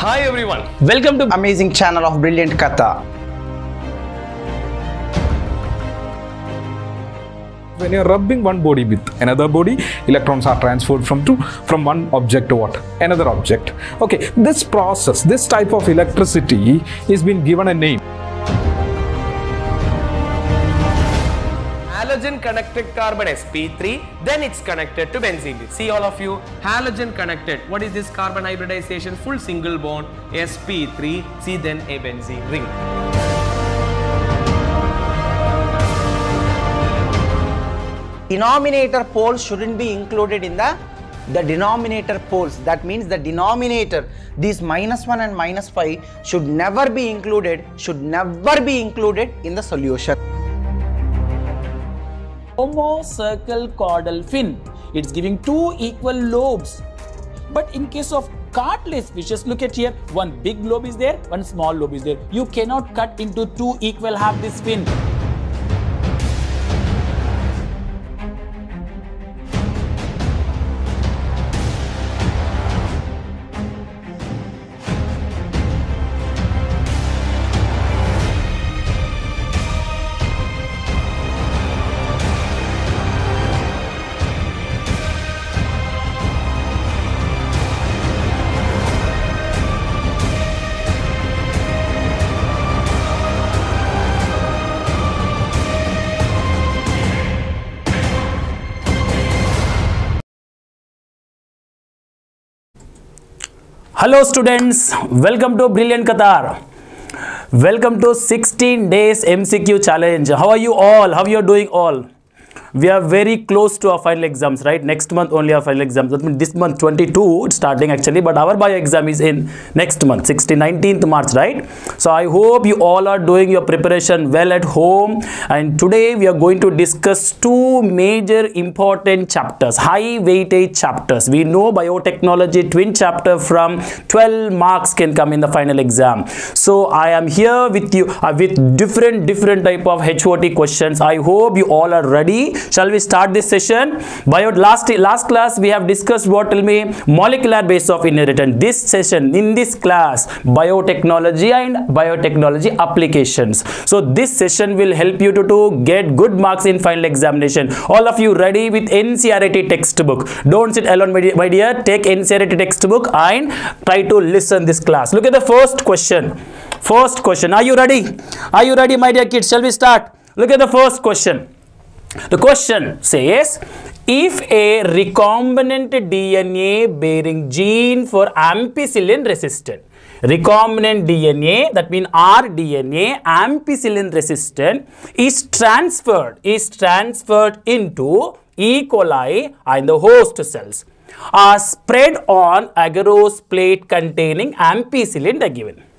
Hi everyone, welcome to amazing channel of Brilliant Qatar. when you're rubbing one body with another body electrons are transferred from to from one object to what? Another object. Okay this process this type of electricity is been given a name connected carbon sp3 then it's connected to benzene see all of you halogen connected what is this carbon hybridization full single bond sp3 see then a benzene ring Denominator poles shouldn't be included in the the denominator poles. That means the denominator, these minus 1 and minus 5 should never be included, should never be included in the solution. Homocircle caudal fin. It's giving two equal lobes. But in case of cartilage fishes, look at here, one big lobe is there, one small lobe is there. You cannot cut into two equal half this fin. Hello students, welcome to Brilliant Qatar. Welcome to 16 days MCQ challenge. How are you all? How you are doing all? We are very close to our final exams, right? Next month only our final exams. That means this month 22 it's starting actually, but our bio exam is in next month, 16, 19th March, right? So I hope you all are doing your preparation well at home. And today we are going to discuss two major important chapters, high weightage chapters. We know biotechnology twin chapter from 12 marks can come in the final exam. So I am here with you uh, with different different type of HOT questions. I hope you all are ready. Shall we start this session? Bio last last class we have discussed what tell me molecular base of inheritance. This session in this class biotechnology and biotechnology applications. So this session will help you to, to get good marks in final examination. All of you ready with NCERT textbook? Don't sit alone my dear-. Take NCERT textbook and try to listen this class. Look at the first question. First question. Are you ready? Are you ready my dear kids? Shall we start? Look at the first question. The question says if a recombinant DNA bearing gene for ampicillin resistant recombinant DNA that means rDNA ampicillin resistant is transferred is transferred into E. coli and the host cells are spread on agarose plate containing ampicillin given.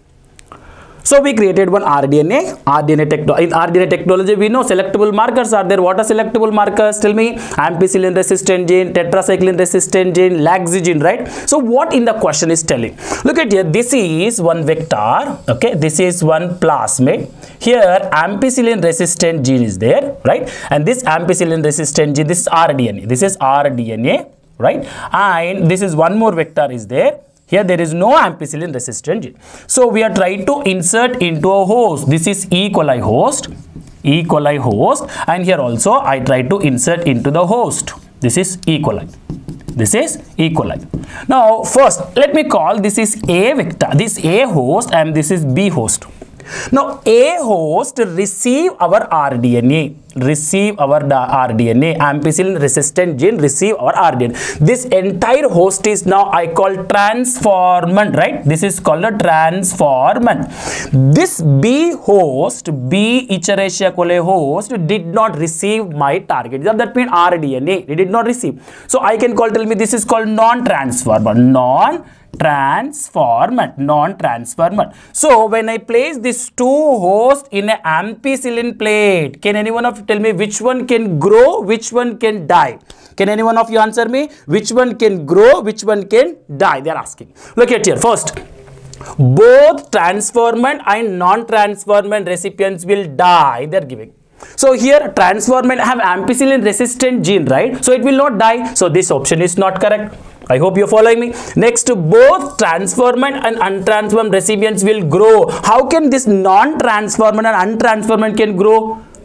So we created one rDNA, rDNA techno in rDNA technology we know selectable markers are there. What are selectable markers? Tell me ampicillin resistant gene, tetracycline resistant gene, lacZ gene, right? So what in the question is telling? Look at here, this is one vector, okay? This is one plasmid. Here ampicillin resistant gene is there, right? And this ampicillin resistant gene, this is rDNA. This is rDNA, right? And this is one more vector is there here there is no ampicillin resistant gene. So we are trying to insert into a host. This is E. coli host. E. coli host and here also I try to insert into the host. This is E. coli. This is E. coli. Now first let me call this is A vector. This A host and this is B host. Now A host receive our rDNA receive our rDNA ampicillin resistant gene receive our rDNA this entire host is now I call transformant right? This is called a transformant. This B host B coli host did not receive my target. That means rDNA it did not receive. So I can call tell me this is called non-transformant. Non transformant non-transformant so when i place these two hosts in an ampicillin plate can anyone of you tell me which one can grow which one can die? Can anyone of you answer me? Which one can grow which one can die? They are asking. Look at here. First both transformant and non-transformant recipients will die. They are giving. So here transformant have ampicillin resistant gene right? So it will not die. So this option is not correct I hope you're following me. Next, both transformed and untransformed recipients will grow. How can this non-transformed and untransformed can grow?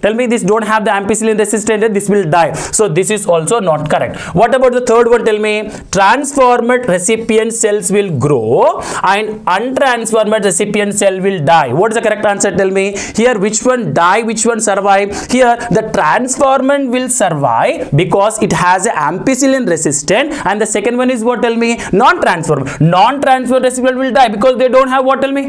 Tell me this don't have the ampicillin resistant, this will die. So this is also not correct. What about the third one? Tell me transformed recipient cells will grow and untransformed recipient cell will die. What is the correct answer? Tell me here which one die, which one survive? Here the transformed will survive because it has a ampicillin resistant and the second one is what? Tell me non-transformed. Non-transformed recipient will die because they don't have what? Tell me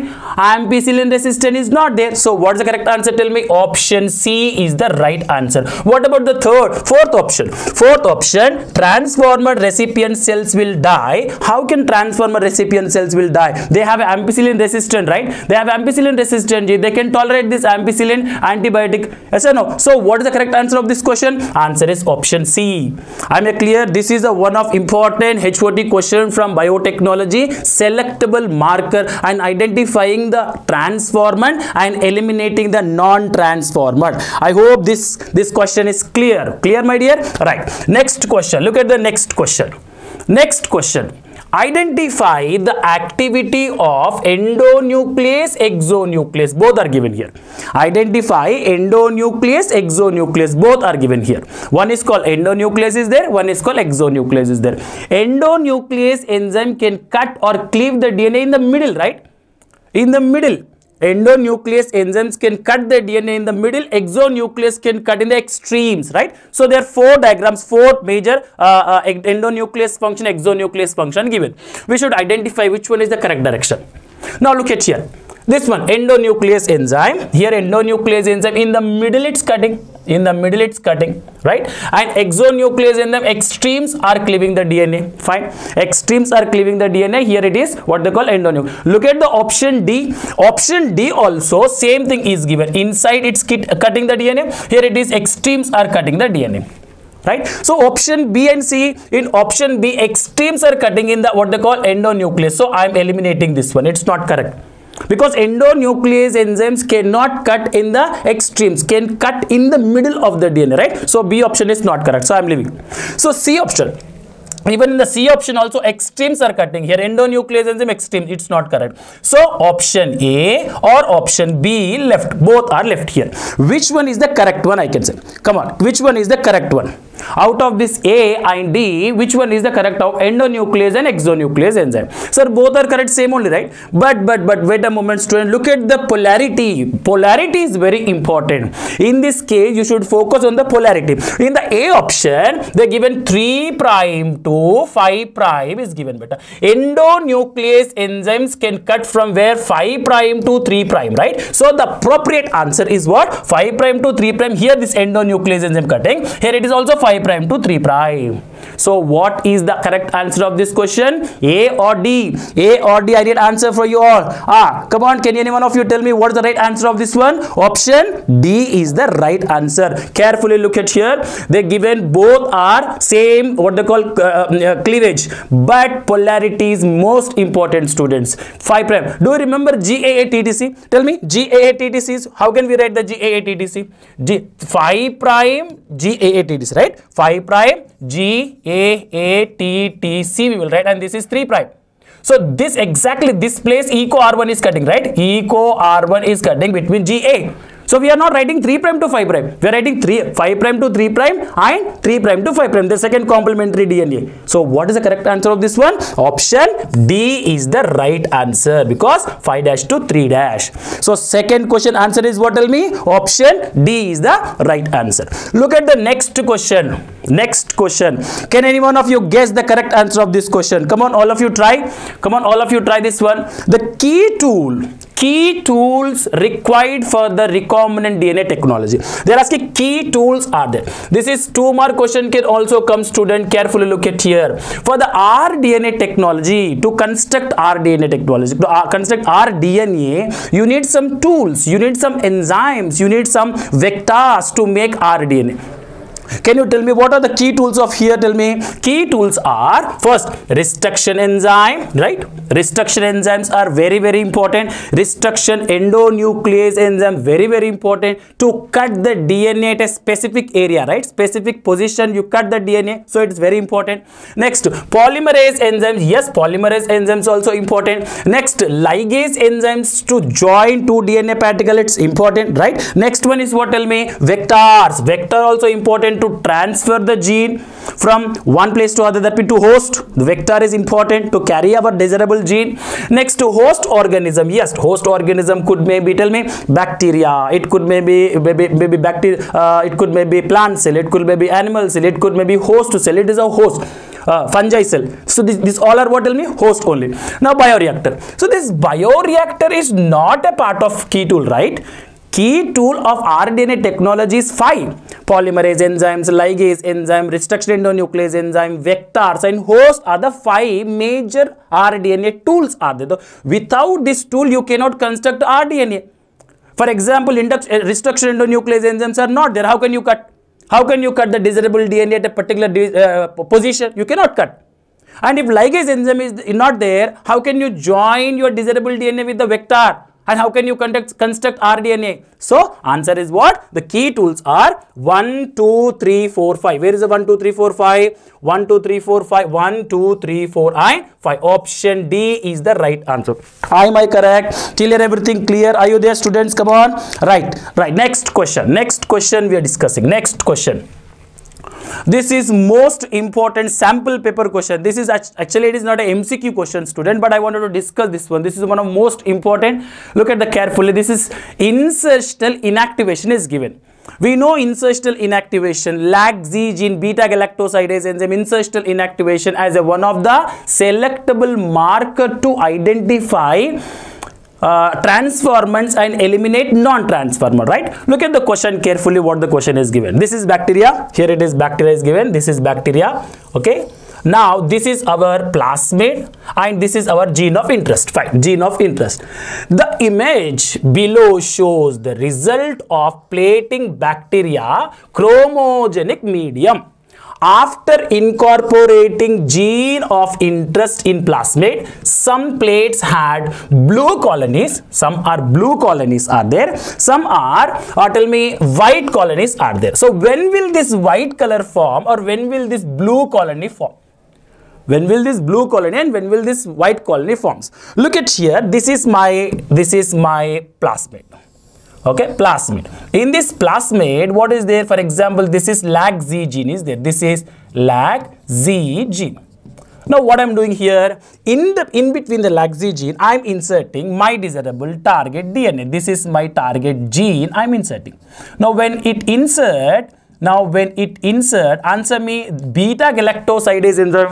ampicillin resistant is not there. So what is the correct answer? Tell me option C is the right answer. What about the third, fourth option? Fourth option, transformer recipient cells will die. How can transformer recipient cells will die? They have ampicillin resistant, right? They have ampicillin resistant. They can tolerate this ampicillin antibiotic. Yes or no? So what is the correct answer of this question? Answer is option C. I'm clear. This is a one of important HOT question from biotechnology. Selectable marker and identifying the transformer and eliminating the non-transformer. I hope this this question is clear. Clear, my dear? Right. Next question. Look at the next question. Next question. Identify the activity of endonuclease, exonuclease. Both are given here. Identify endonuclease, exonuclease. Both are given here. One is called endonuclease is there. One is called exonuclease is there. Endonuclease enzyme can cut or cleave the DNA in the middle, right? In the middle endonuclease enzymes can cut the DNA in the middle, exonuclease can cut in the extremes, right? So there are four diagrams, four major uh, uh, endonuclease function, exonuclease function given. We should identify which one is the correct direction. Now look at here. This one endonuclease enzyme. Here endonuclease enzyme in the middle it's cutting. In the middle it's cutting, right? And exonuclease enzyme extremes are cleaving the DNA. Fine. Extremes are cleaving the DNA. Here it is what they call endonuclease. Look at the option D. Option D also same thing is given. Inside it's cutting the DNA. Here it is extremes are cutting the DNA right so option b and c in option b extremes are cutting in the what they call endonuclease so i am eliminating this one it's not correct because endonuclease enzymes cannot cut in the extremes can cut in the middle of the dna right? So b option is not correct. So i'm leaving. So c option. Even in the C option also extremes are cutting. Here endonuclease enzyme extreme it's not correct. So option A or option B left. Both are left here. Which one is the correct one I can say? Come on. Which one is the correct one out of this A and D which one is the correct of endonuclease and exonuclease enzyme? Sir both are correct same only right? But but but wait a moment student. Look at the polarity. Polarity is very important. In this case you should focus on the polarity. In the A option they're given 3 prime to 5 prime is given better endonuclease enzymes can cut from where 5 prime to 3 prime right? So the appropriate answer is what? 5 prime to 3 prime. Here this endonuclease enzyme cutting. Here it is also 5 prime to 3 prime so what is the correct answer of this question? A or d? A or d i need answer for you all. Ah come on can any one of you tell me what is the right answer of this one? Option d is the right answer. Carefully look at here. They given both are same what they call uh, uh, cleavage. But polarity is most important students. 5 prime. Do you remember GAATTC tell me GAATTC is how can we write the GAATTC G 5 prime GAATTC right? 5 prime GAATTC we will write and this is 3 prime. So this exactly this place eco R1 is cutting right? Eco R1 is cutting between GA so we are not writing 3 prime to 5 prime. We are writing 3 5 prime to 3 prime and 3 prime to 5 prime. The second complementary DNA. So what is the correct answer of this one? Option D is the right answer because 5 dash to 3 dash. So second question answer is what tell me? Option D is the right answer. Look at the next question. Next question. Can any one of you guess the correct answer of this question? Come on all of you try. Come on all of you try this one. The key tool key tools required for the recombinant DNA technology. They are asking key tools are there. This is two more question can also come student carefully look at here. For the rDNA technology to construct rDNA technology to uh, construct rDNA you need some tools you need some enzymes you need some vectors to make rDNA Can you tell me what are the key tools of here? Tell me. Key tools are first restriction enzyme, right? Restriction enzymes are very very important. Restriction endonuclease enzyme very very important to cut the DNA at a specific area, right? Specific position you cut the DNA, so it's very important. Next, polymerase enzymes. Yes, polymerase enzymes also important. Next, ligase enzymes to join two DNA particles. It's important, right? Next one is what? Tell me. Vectors. Vector also important to transfer the gene from one place to other. That means to host. The vector is important to carry our desirable gene. Next, to host organism. Yes, host organism could maybe tell me bacteria. It could maybe maybe maybe bacteria. Uh, it could maybe plant cell. It could maybe animal cell. It could maybe host cell. It is a host. Uh, fungi cell. So this, this all are what tell me host only. Now bioreactor. So this bioreactor is not a part of key tool, right? Key tool of rDNA technology is five polymerase enzymes, ligase enzyme, restriction endonuclease enzyme, vectors, and host are the five major rDNA tools are there. Without this tool, you cannot construct rDNA. For example, uh, restriction endonuclease enzymes are not there. How can you cut? How can you cut the desirable DNA at a particular uh, position? You cannot cut. And if ligase enzyme is not there, how can you join your desirable DNA with the vector? And how can you conduct, construct rDNA? So, answer is what? The key tools are 1, 2, 3, 4, 5. Where is the 1, 2, 3, 4, 5? 1, 2, 3, 4, 5. 1, 2, 3, 4, and 5. Option D is the right answer. Am I correct? Till here everything clear? Are you there students? Come on. Right. Right. Next question. Next question we are discussing. Next question this is most important sample paper question. This is actually it is not a mcq question student but i wanted to discuss this one. This is one of most important. Look at the carefully. This is insertional inactivation is given. We know insertional inactivation lacZ gene beta galactosidase enzyme insertional inactivation as a one of the selectable marker to identify uh, transformants and eliminate non-transformer right? Look at the question carefully what the question is given. This is bacteria. Here it is bacteria is given. This is bacteria okay? Now this is our plasmid and this is our gene of interest. Fine gene of interest. The image below shows the result of plating bacteria chromogenic medium after incorporating gene of interest in plasmid some plates had blue colonies. Some are blue colonies are there. Some are or tell me white colonies are there. So when will this white color form or when will this blue colony form? When will this blue colony and when will this white colony forms? Look at here. This is my this is my plasmid okay plasmid. In this plasmid what is there? For example this is lacZ gene is there. This is lag z gene. Now what i'm doing here in the in between the lag z gene i'm inserting my desirable target dna this is my target gene i'm inserting. Now when it insert now, when it insert, answer me, beta galactosidase enzyme,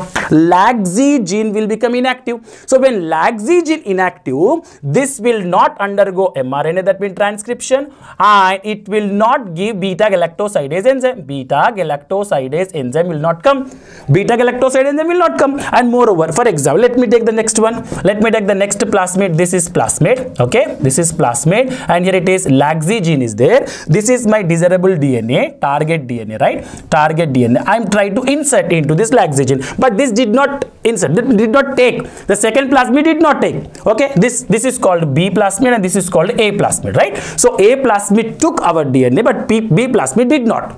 lacZ gene will become inactive. So, when lacZ gene inactive, this will not undergo mRNA, that means transcription, and it will not give beta galactosidase enzyme. Beta galactosidase enzyme will not come. Beta galactosidase enzyme will not come. And moreover, for example, let me take the next one. Let me take the next plasmid. This is plasmid. Okay, this is plasmid, and here it is lacZ gene is there. This is my desirable DNA target target DNA, right? Target DNA. I'm trying to insert into this laxation, but this did not insert, did not take. The second plasmid did not take. Okay, this this is called B plasmid and this is called A plasmid, right? So A plasmid took our DNA, but B, B plasmid did not.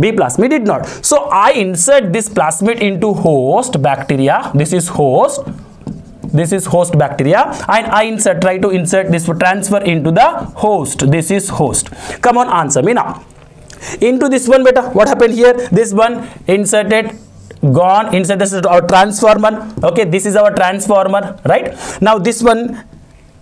B plasmid did not. So I insert this plasmid into host bacteria. This is host this is host bacteria and I insert try to insert this for transfer into the host this is host come on answer me now into this one beta what happened here? This one inserted gone inside this is our transformer. Okay this is our transformer right? Now this one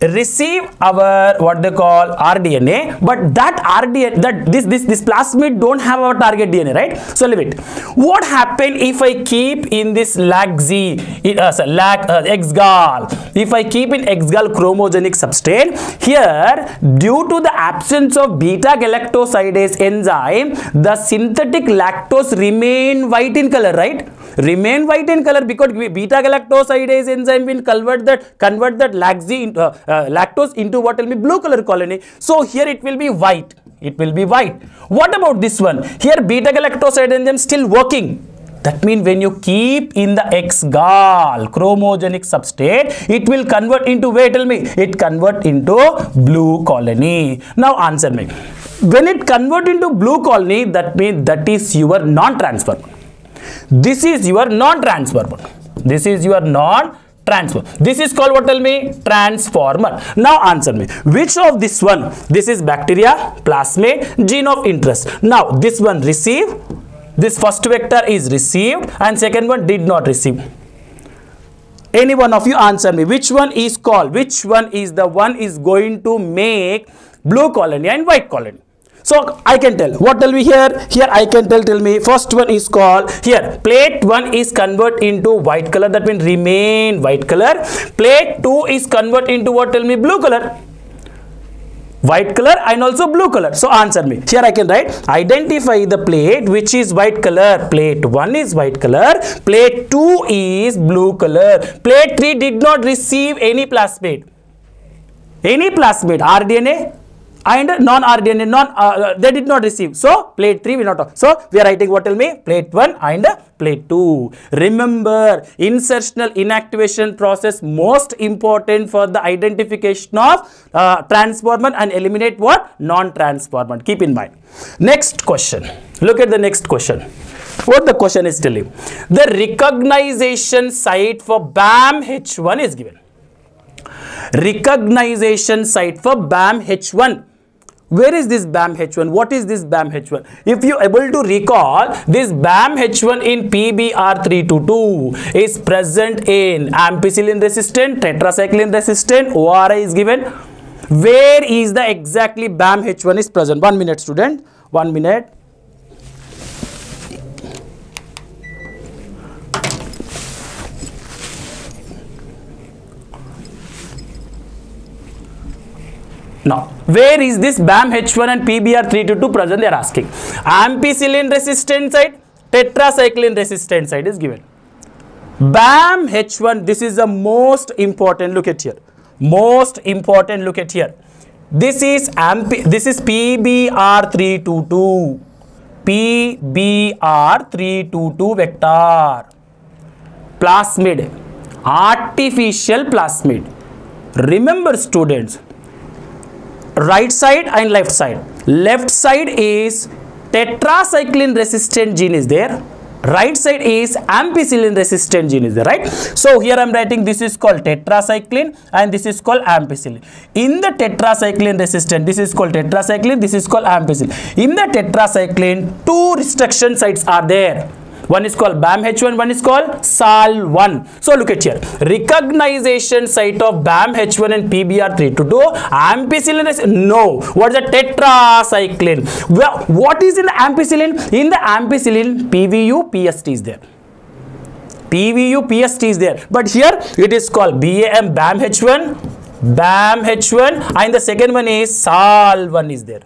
receive our what they call rDNA but that rDNA that this this this plasmid don't have our target DNA right? So leave it. What happen if I keep in this lacZ uh, sorry, lag uh, X-gal if I keep in X-gal chromogenic substrate here due to the absence of beta galactosidase enzyme the synthetic lactose remain white in color right remain white in color because beta galactosidase enzyme will convert that convert that into, uh, uh, lactose into what will be blue color colony. So here it will be white. it will be white. What about this one? Here beta galactoside enzyme still working. That means when you keep in the X-gal chromogenic substrate, it will convert into, wait, tell me, it convert into blue colony. Now answer me. When it convert into blue colony, that means that is your non-transfer. This is your non-transfer. This is your non transfer this is called what tell me? Transformer. Now answer me. Which of this one? This is bacteria plasmid gene of interest. Now this one receive? This first vector is received and second one did not receive. Any one of you answer me. Which one is called? Which one is the one is going to make blue colony and white colony so i can tell. What tell me here? Here i can tell tell me. First one is called here. Plate 1 is convert into white color. That means remain white color. Plate 2 is convert into what? Tell me blue color. White color and also blue color. So answer me. Here i can write. Identify the plate which is white color. Plate 1 is white color. Plate 2 is blue color. Plate 3 did not receive any plasmid. Any plasmid. rDNA and non-rDNA non uh, uh, they did not receive. So plate 3 will not talk. so we are writing what tell me? Plate 1 and plate 2 remember insertional inactivation process most important for the identification of uh, and eliminate what? Non-transformer. Keep in mind. Next question. Look at the next question. What the question is telling? The recognition site for BAM H1 is given. Recognition site for BAM H1 where is this BAM H1? What is this BAM H1? If you are able to recall, this BAM H1 in PBR322 is present in ampicillin resistant, tetracycline resistant, ORI is given. Where is the exactly BAM H1 is present? One minute student, one minute. Now, where is this BAM H1 and PBR322 present? They are asking. Ampicillin resistant site, tetracycline resistant site is given. BAM H1, this is the most important. Look at here. Most important. Look at here. This is amp. This is PBR322. PBR322 vector. Plasmid. Artificial plasmid. Remember, students right side and left side. Left side is tetracycline resistant gene is there. Right side is ampicillin resistant gene is there right? So here i'm writing this is called tetracycline and this is called ampicillin. In the tetracycline resistant this is called tetracycline this is called ampicillin. In the tetracycline two restriction sites are there one is called BAM H1, one is called SAL1. So look at here. Recognition site of BAM H1 and PBR322. Ampicillin is no. What is the tetracycline? Well, what is in the ampicillin? In the ampicillin, PVU, PST is there. PVU, PST is there. But here it is called BAM, BAM H1, BAM H1 and the second one is SAL1 is there.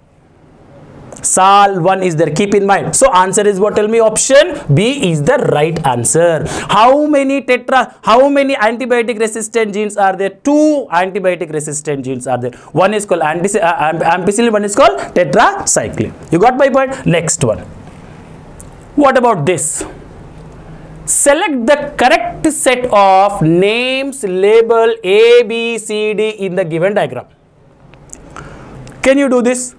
Sal 1 is there. Keep in mind. So answer is what? Tell me option B is the right answer. How many tetra, how many antibiotic resistant genes are there? Two antibiotic resistant genes are there. One is called anti, uh, ampicillin, one is called tetracycline. You got my point? Next one. What about this? Select the correct set of names label A, B, C, D in the given diagram. Can you do this?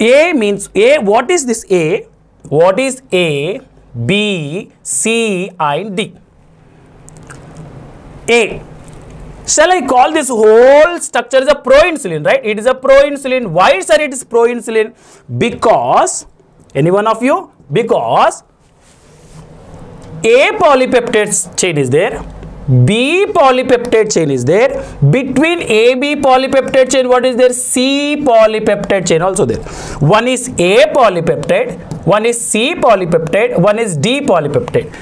A means A. What is this A? What is A, B, C, and D? A. Shall I call this whole structure as a proinsulin, right? It is a proinsulin. Why, sir, it is proinsulin? Because, any one of you? Because A polypeptide chain is there B polypeptide chain is there. Between AB polypeptide chain, what is there? C polypeptide chain also there. One is A polypeptide, one is C polypeptide, one is D polypeptide.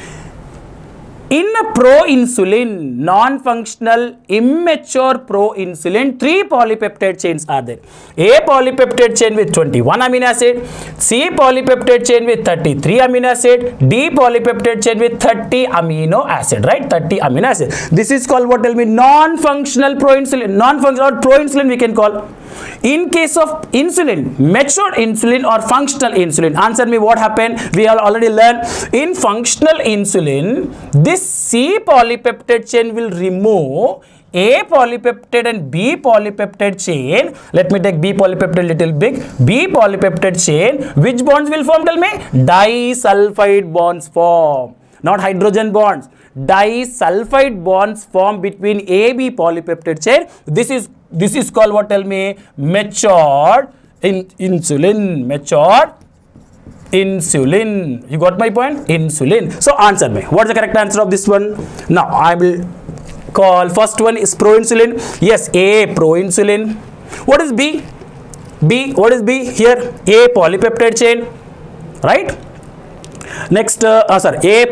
In a pro-insulin, non-functional, immature pro-insulin, three polypeptide chains are there. A polypeptide chain with 21 amino acid, C polypeptide chain with 33 amino acid, D polypeptide chain with 30 amino acid, right? 30 amino acid. This is called what tell me non-functional pro-insulin, Non-functional pro insulin. we can call In case of insulin, matured insulin or functional insulin, answer me what happened. We have already learned in functional insulin, this C polypeptide chain will remove A polypeptide and B polypeptide chain. Let me take B polypeptide little big. B polypeptide chain. Which bonds will form? Tell me. Disulfide bonds form. Not hydrogen bonds. Disulfide bonds form between AB polypeptide chain. This is this is called what? Tell me. Matured in insulin. Matured insulin. You got my point? Insulin. So answer me. What is the correct answer of this one? Now i will call first one is proinsulin. Yes a proinsulin. What is b? B what is b here? A polypeptide chain. Right next uh, uh, sorry a,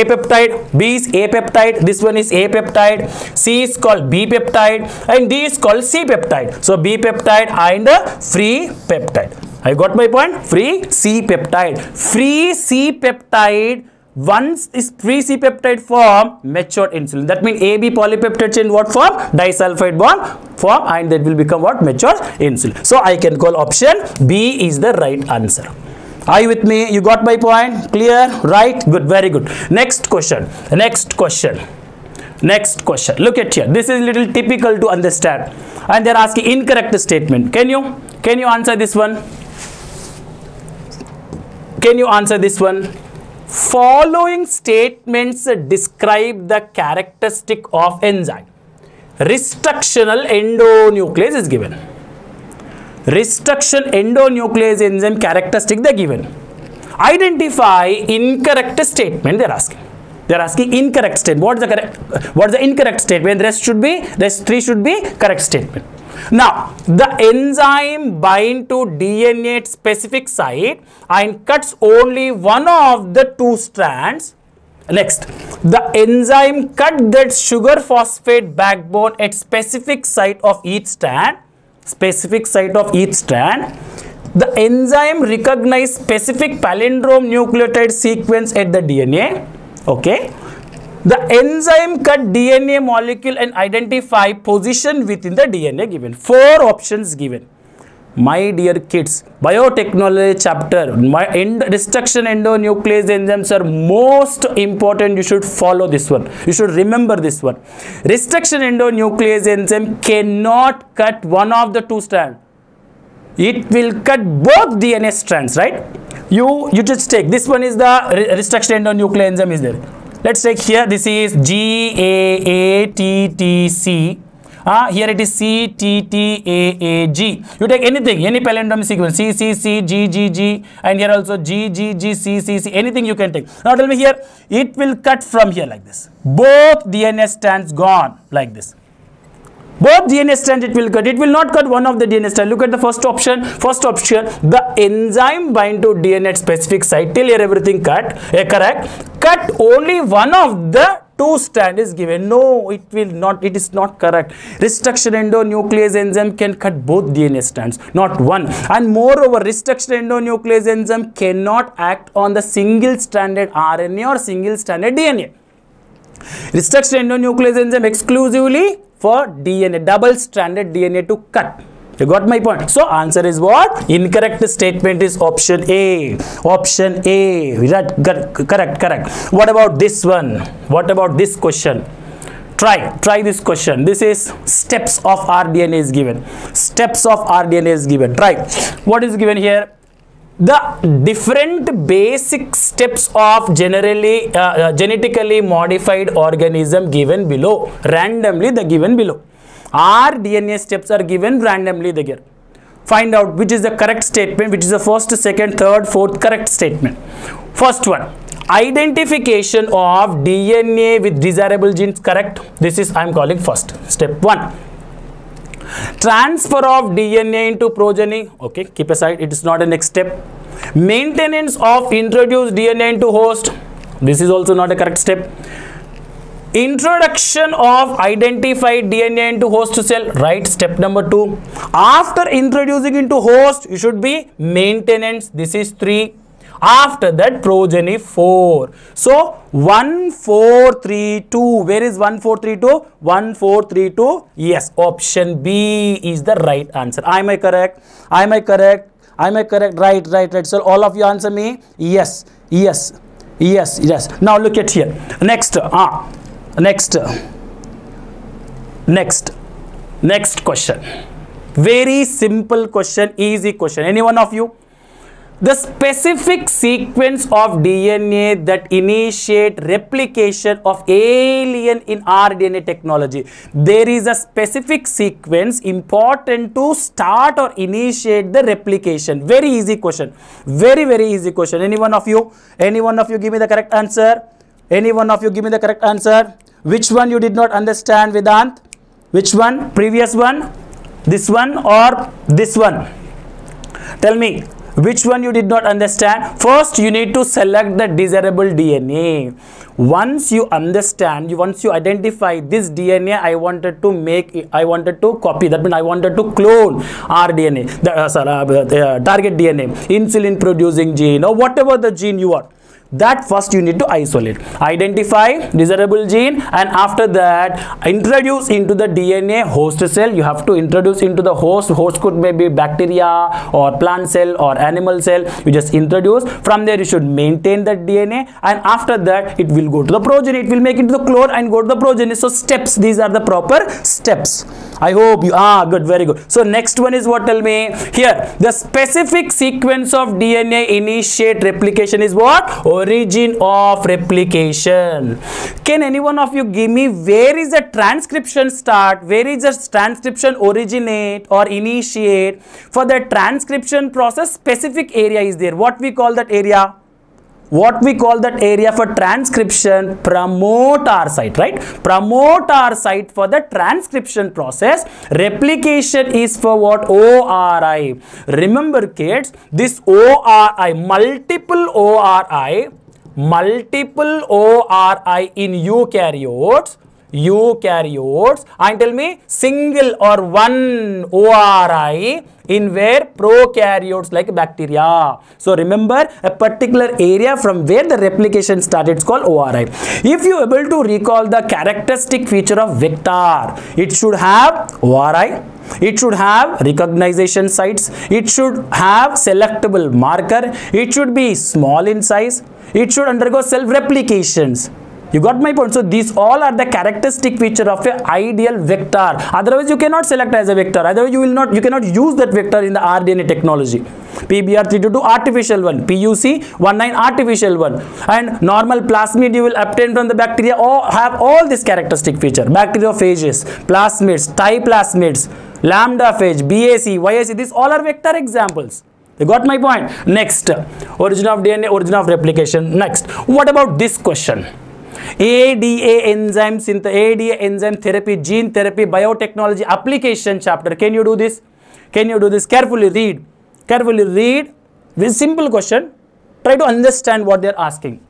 a peptide b is a peptide this one is a peptide c is called b peptide and d is called c peptide so b peptide and a free peptide i got my point free c peptide free c peptide once is free C peptide form matured insulin. That means AB polypeptide chain what form? Disulfide bond form and that will become what? Matured insulin. So I can call option B is the right answer. Are you with me? You got my point? Clear? Right? Good. Very good. Next question. Next question. Next question. Look at here. This is a little typical to understand. And they're asking incorrect statement. Can you? Can you answer this one? Can you answer this one? Following statements describe the characteristic of enzyme. Restriction endonuclease is given. Restriction endonuclease enzyme characteristic they're given. Identify incorrect statement they are asking. They are asking incorrect statement. What is the correct? What is the incorrect statement? Rest should be rest three should be correct statement. Now, the enzyme bind to DNA specific site and cuts only one of the two strands. Next, the enzyme cut that sugar phosphate backbone at specific site of each strand. Specific site of each strand. The enzyme recognize specific palindrome nucleotide sequence at the DNA. Okay the enzyme cut DNA molecule and identify position within the DNA given. Four options given. My dear kids, biotechnology chapter, my end destruction endonuclease enzymes are most important. You should follow this one. You should remember this one. Restriction endonuclease enzyme cannot cut one of the two strands. It will cut both DNA strands, right? You you just take this one is the restriction endonuclease enzyme is there let's take here this is G A A T T C uh, here it is C T T A A G you take anything any palindrome sequence C C C G G G and here also G G G C C C anything you can take now tell me here it will cut from here like this both DNA strands gone like this both DNA strands it will cut. It will not cut one of the DNA strands. Look at the first option. First option, the enzyme bind to DNA at specific site. Till here everything cut. Yeah, correct. Cut only one of the two strand is given. No, it will not. It is not correct. Restriction endonuclease enzyme can cut both DNA strands, not one. And moreover, restriction endonuclease enzyme cannot act on the single-stranded RNA or single-stranded DNA. Restriction endonuclease enzyme exclusively for DNA, double stranded DNA to cut. You got my point. So answer is what? Incorrect statement is option A. Option A. Right, correct, correct. What about this one? What about this question? Try, try this question. This is steps of RDNA is given. Steps of RDNA is given. Try. What is given here? the different basic steps of generally uh, uh, genetically modified organism given below randomly the given below our dna steps are given randomly there. Find out which is the correct statement which is the first second third fourth correct statement. First one identification of dna with desirable genes correct? This is i am calling first. Step one transfer of dna into progeny. Okay keep aside it is not a next step. Maintenance of introduced dna into host. This is also not a correct step introduction of identified dna into host cell right step number two after introducing into host you should be maintenance this is three After that, progeny 4. So 1, 4, 3, 2. Where is 1, 4, 3, 2? 1, 4, 3, 2. Yes, option B is the right answer. Am I correct? Am I correct? Am I correct? Right, right, right. So all of you answer me. Yes, yes, yes, yes. Now look at here. Next, ah, next, next, next question. Very simple question, easy question. Any one of you? the specific sequence of DNA that initiate replication of alien in rDNA technology. There is a specific sequence important to start or initiate the replication. Very easy question. Very, very easy question. Any one of you? Any one of you give me the correct answer? Any one of you give me the correct answer? Which one you did not understand, Vedant? Which one? Previous one? This one or this one? Tell me which one you did not understand first you need to select the desirable dna once you understand you once you identify this dna i wanted to make i wanted to copy that means i wanted to clone our dna the, uh, sorry, uh, the uh, target dna insulin producing gene or whatever the gene you are that first you need to isolate. Identify desirable gene and after that introduce into the dna host cell. You have to introduce into the host. Host could maybe bacteria or plant cell or animal cell. You just introduce. From there you should maintain that dna and after that it will go to the progeny. It will make into the clone and go to the progeny. So steps. These are the proper steps. I hope you ah good. Very good. So next one is what? Tell me here. The specific sequence of dna initiate replication is what origin of replication. Can any one of you give me where is the transcription start where is the transcription originate or initiate for the transcription process? Specific area is there. What we call that area what we call that area for transcription promoter site right? Promoter site for the transcription process. Replication is for what? Ori remember kids this ori multiple ori multiple ori in eukaryotes eukaryotes and tell me single or one ori in where prokaryotes like bacteria. So remember a particular area from where the replication started. Called ori if you able to recall the characteristic feature of vector it should have ori it should have recognition sites. It should have selectable marker. It should be small in size. It should undergo self replications you got my point. So these all are the characteristic feature of a ideal vector. Otherwise you cannot select as a vector. Otherwise you will not you cannot use that vector in the rDNA technology. PBR322 artificial one. PUC 19 artificial one. And normal plasmid you will obtain from the bacteria. Or have all this characteristic feature. Bacteriophages plasmids plasmids lambda phage BAC YAC these all are vector examples. You got my point? Next. Origin of DNA origin of replication. Next. What about this question ADA enzyme synth ADA enzyme therapy, gene therapy, biotechnology application chapter. Can you do this? Can you do this? Carefully read. Carefully read. This simple question. Try to understand what they're asking.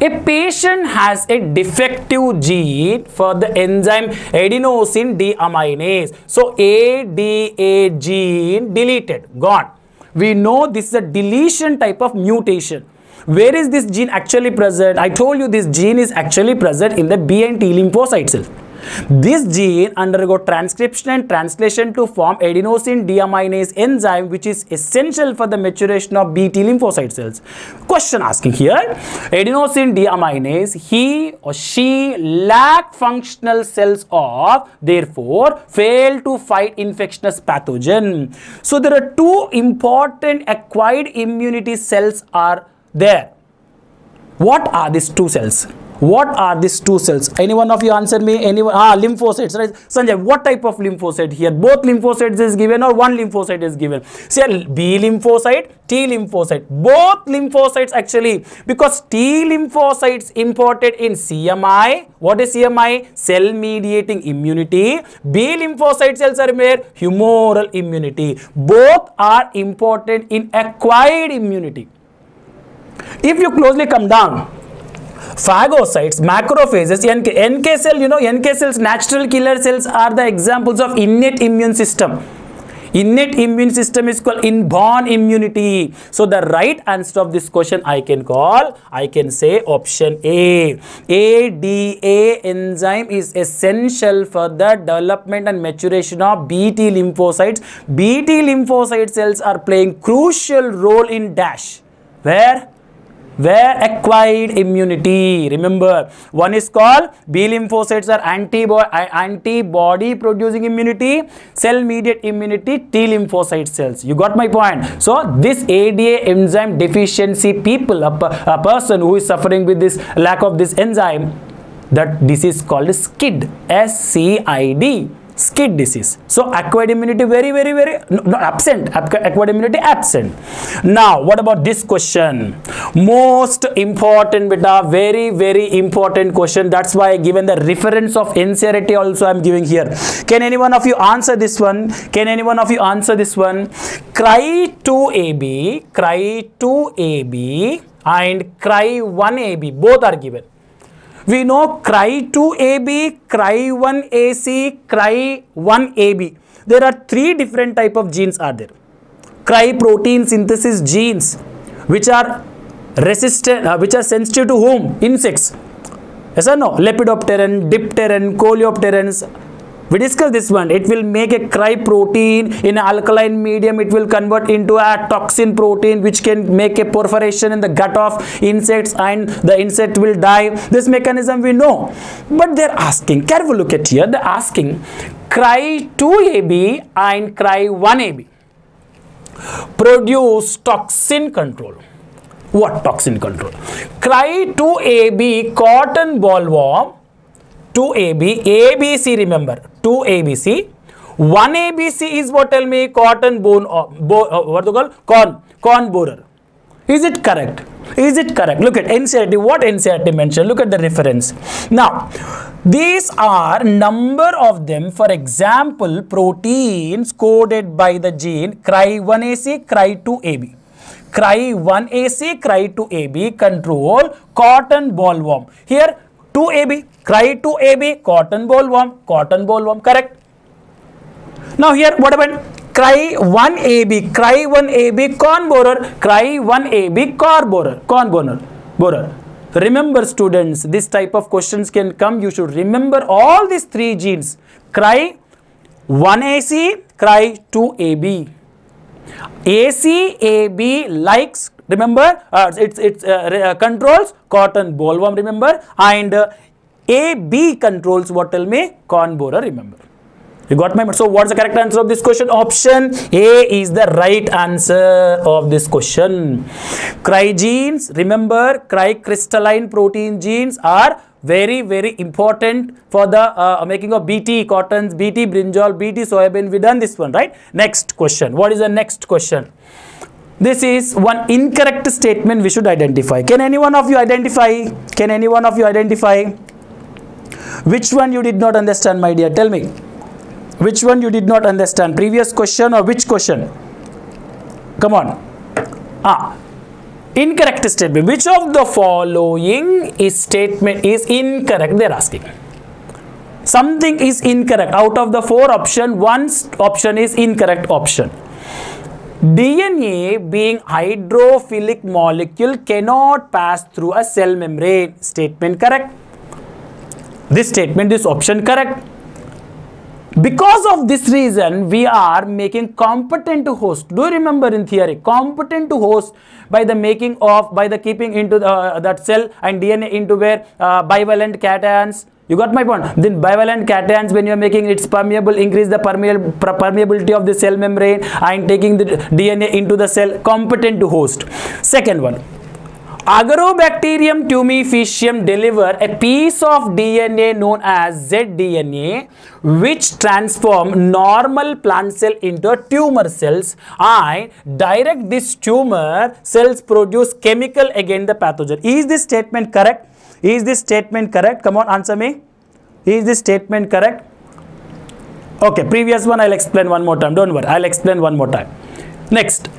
A patient has a defective gene for the enzyme adenosine deaminase. So ADA gene deleted, gone. We know this is a deletion type of mutation where is this gene actually present? I told you this gene is actually present in the B and T lymphocyte cells. This gene undergo transcription and translation to form adenosine deaminase enzyme which is essential for the maturation of BT lymphocyte cells. Question asking here, adenosine deaminase, he or she lack functional cells of therefore fail to fight infectious pathogen. So there are two important acquired immunity cells are there. What are these two cells? What are these two cells? Any one of you answer me? Anyone? Ah, lymphocytes, right? Sanjay, what type of lymphocyte here? Both lymphocytes is given or one lymphocyte is given? Say B lymphocyte, T lymphocyte. Both lymphocytes actually because T lymphocytes imported in CMI. What is CMI? Cell mediating immunity. B lymphocyte cells are where? Humoral immunity. Both are important in acquired immunity. If you closely come down, phagocytes, macrophages, NK, NK cell, you know, NK cells, natural killer cells are the examples of innate immune system. innate immune system is called inborn immunity. So the right answer of this question i can call i can say option a. Ada enzyme is essential for the development and maturation of bt lymphocytes. Bt lymphocyte cells are playing crucial role in dash. Where where acquired immunity? Remember one is called b lymphocytes are antibody antibody producing immunity cell mediate immunity t lymphocyte cells. You got my point? So this ada enzyme deficiency people a, a person who is suffering with this lack of this enzyme that disease is called SCID s c i d SCID disease. So acquired immunity very very very no, absent acquired immunity absent. Now what about this question? Most important beta very very important question. That's why I given the reference of NCERT also i'm giving here. Can any one of you answer this one? Can any one of you answer this one? Cry 2ab cry 2ab and cry 1ab both are given we know cry2ab, cry1ac, cry1ab. There are three different type of genes are there. Cry protein synthesis genes which are resistant, uh, which are sensitive to whom? Insects. Yes or no? Lepidopteran, dipteran, coleopterans, we discussed this one. It will make a cry protein in alkaline medium. It will convert into a toxin protein which can make a perforation in the gut of insects and the insect will die. This mechanism we know. But they're asking careful look at here. They're asking cry 2ab and cry 1ab produce toxin control. What toxin control? Cry 2ab cotton bollworm 2AB, ABC remember, 2ABC. 1ABC is what tell me cotton bone, uh, bo, uh, what do you call? Corn, corn borer. Is it correct? Is it correct? Look at NCERT, what NCERT mentioned, look at the reference. Now, these are number of them, for example, proteins coded by the gene CRY1AC, CRY2AB. CRY1AC, CRY2AB control cotton bollworm. Here 2AB, cry 2AB, cotton bollworm, cotton bollworm, correct. Now here what about cry 1AB, cry 1AB, corn borer, cry 1AB, car borer, corn borer, borer. Remember students, this type of questions can come. You should remember all these three genes. Cry 1AC, cry 2AB. ACAB likes remember uh, it's it's uh, uh, controls cotton bollworm remember? And uh, AB controls what tell me? Corn borer remember. You got my so what's the correct answer of this question? Option A is the right answer of this question. Cry genes remember? Cry crystalline protein genes are very very important for the uh, making of bt cottons bt brinjal bt soybean we done this one right? Next question. What is the next question this is one incorrect statement we should identify. Can any one of you identify? Can any one of you identify? Which one you did not understand, my dear? Tell me. Which one you did not understand? Previous question or which question? Come on. Ah. Incorrect statement. Which of the following is statement is incorrect? They're asking. Something is incorrect. Out of the four option, one option is incorrect option. DNA being hydrophilic molecule cannot pass through a cell membrane. Statement correct. This statement, this option correct. Because of this reason, we are making competent to host. Do you remember in theory? Competent to host by the making of, by the keeping into the, uh, that cell and DNA into where uh, bivalent cations you got my point. Then bivalent cations, when you are making its permeable, increase the permeability of the cell membrane and taking the DNA into the cell, competent to host. Second one, Agrobacterium tumefacium deliver a piece of DNA known as zDNA which transform normal plant cell into tumor cells and direct this tumor cells produce chemical against the pathogen. Is this statement correct? Is this statement correct? Come on, answer me. Is this statement correct? Okay, previous one I'll explain one more time. Don't worry, I'll explain one more time. Next,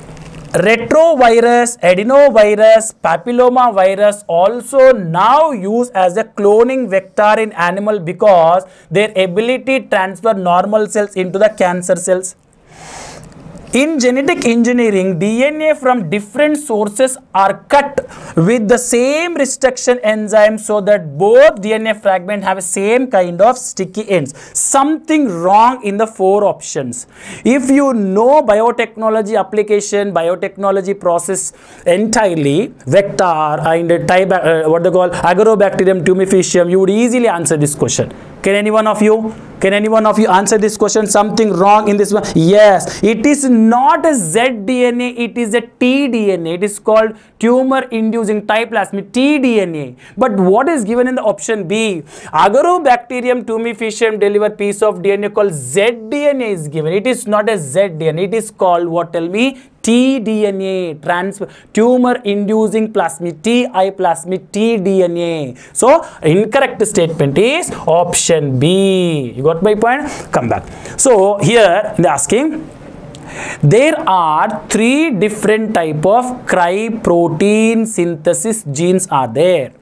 retrovirus, adenovirus, papilloma virus also now used as a cloning vector in animal because their ability transfer normal cells into the cancer cells. In genetic engineering, DNA from different sources are cut with the same restriction enzyme so that both DNA fragment have same kind of sticky ends. Something wrong in the four options. If you know biotechnology application, biotechnology process entirely, vector and type, uh, what they call agrobacterium tumefacium, you would easily answer this question. Can anyone of you? Can anyone of you answer this question? Something wrong in this one? Yes, it is not a Z DNA, it is a T DNA. It is called tumor inducing type plasmid T DNA. But what is given in the option B? Agrobacterium tumefacium deliver piece of DNA called Z DNA is given. It is not a Z DNA. It is called what? Tell me. tDNA, transfer tumor inducing plasmid TI plasmid tDNA. So incorrect statement is option B. You got my point? Come back. So here they are asking there are three different type of cry-protein synthesis genes are there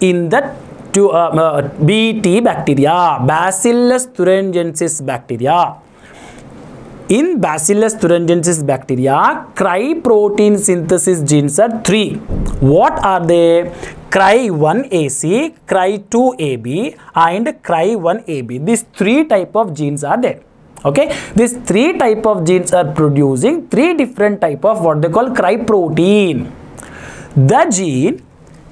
in the to, uh, uh, BT bacteria, Bacillus thuringiensis bacteria. In Bacillus thuringiensis bacteria, cry-protein synthesis genes are three. What are they? Cry1AC, Cry2AB and Cry1AB. These three type of genes are there. Okay, these three type of genes are producing three different type of what they call cry-protein. The gene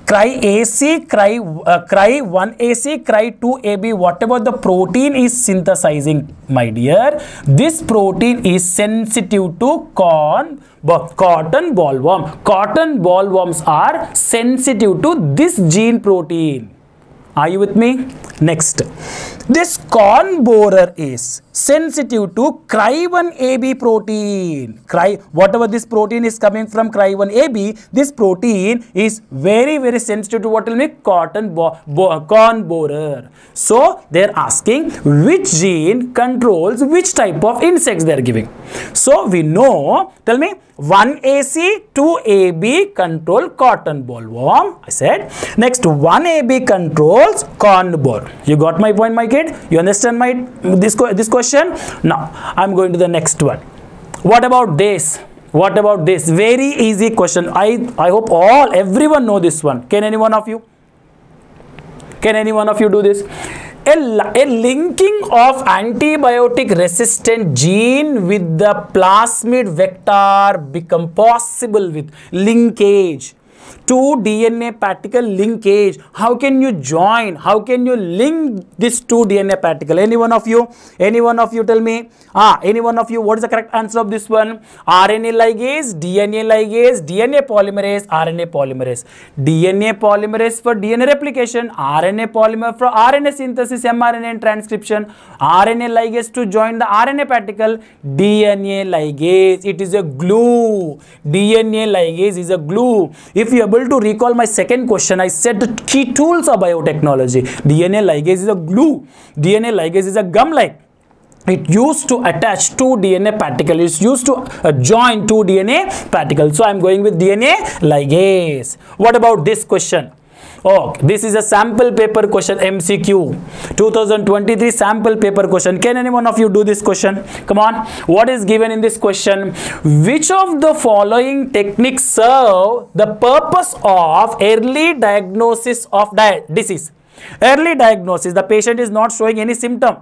cry AC, cry, uh, cry 1AC, cry 2AB, whatever the protein is synthesizing, my dear, this protein is sensitive to corn, cotton bollworm. Cotton bollworms are sensitive to this gene protein. Are you with me? Next, this corn borer is sensitive to cry1AB protein. Cry, whatever this protein is coming from cry1AB, this protein is very, very sensitive to what will make cotton bo bo corn borer. So, they are asking which gene controls which type of insects they are giving. So, we know, tell me, 1AC, 2AB control cotton bollworm. I said, next 1AB controls corn borer. You got my point, my You understand my this, this question? Now, I'm going to the next one. What about this? What about this? Very easy question. I, I hope all, everyone know this one. Can any one of you? Can any one of you do this? A, a linking of antibiotic resistant gene with the plasmid vector become possible with linkage two DNA particle linkage. How can you join? How can you link this two DNA particle? Any one of you? Any one of you tell me? Ah, any one of you? What is the correct answer of this one? RNA ligase, DNA ligase, DNA polymerase, RNA polymerase. DNA polymerase for DNA replication, RNA polymer for RNA synthesis, mRNA and transcription, RNA ligase to join the RNA particle, DNA ligase. It is a glue. DNA ligase is a glue. If you able to recall my second question, I said the key tools of biotechnology. DNA ligase is a glue. DNA ligase is a gum-like. It used to attach two DNA particles. It's used to uh, join two DNA particles. So I'm going with DNA ligase. What about this question? Oh, this is a sample paper question MCQ 2023 sample paper question. Can anyone of you do this question? Come on. What is given in this question? Which of the following techniques serve the purpose of early diagnosis of di disease? Early diagnosis, the patient is not showing any symptom.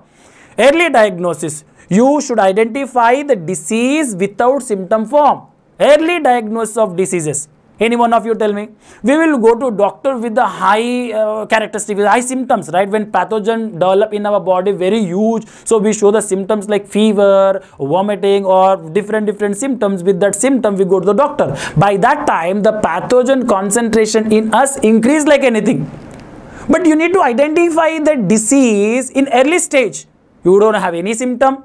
Early diagnosis, you should identify the disease without symptom form. Early diagnosis of diseases any one of you tell me. We will go to doctor with the high uh, characteristic, with high symptoms, right? When pathogen develop in our body very huge, so we show the symptoms like fever, vomiting or different different symptoms. With that symptom, we go to the doctor. By that time, the pathogen concentration in us increase like anything. But you need to identify the disease in early stage. You don't have any symptom,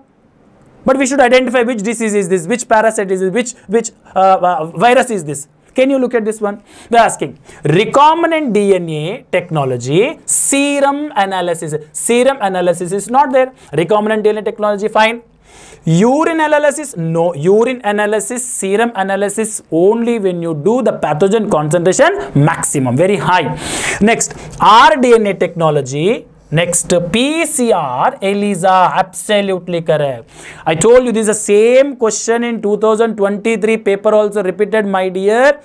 but we should identify which disease is this, which parasite is this, which which uh, uh, virus is this. Can you look at this one? They're asking recombinant DNA technology, serum analysis. Serum analysis is not there. Recombinant DNA technology, fine. Urine analysis, no. Urine analysis, serum analysis only when you do the pathogen concentration maximum, very high. Next, rDNA technology, Next, PCR, ELISA, absolutely correct. I told you this is the same question in 2023 paper also repeated, my dear.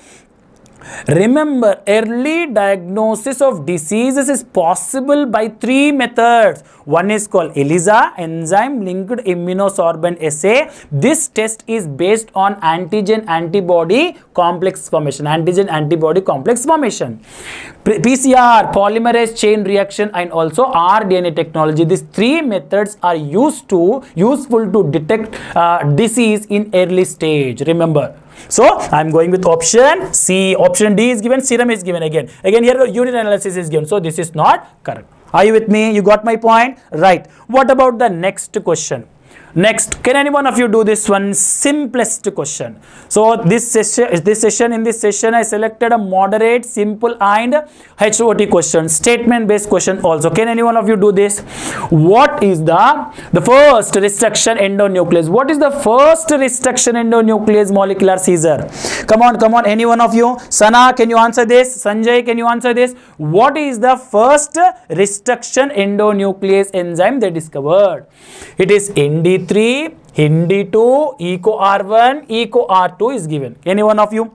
Remember, early diagnosis of diseases is possible by three methods. One is called ELISA, enzyme linked immunosorbent assay. This test is based on antigen antibody complex formation. Antigen antibody complex formation. PCR, polymerase chain reaction, and also rDNA technology. These three methods are used to useful to detect uh, disease in early stage. Remember. So I'm going with option C. Option D is given, serum is given again. Again here unit analysis is given. So this is not correct. Are you with me? You got my point? Right. What about the next question? Next, can any one of you do this one simplest question? So this session, this session in this session, I selected a moderate, simple, and HOT question, statement based question. Also, can any one of you do this? What is the the first restriction endonuclease? What is the first restriction endonuclease molecular scissors? Come on, come on, any one of you? Sana, can you answer this? Sanjay, can you answer this? What is the first restriction endonuclease enzyme they discovered? It is three हिंडी two echo R one echo R two is given any one of you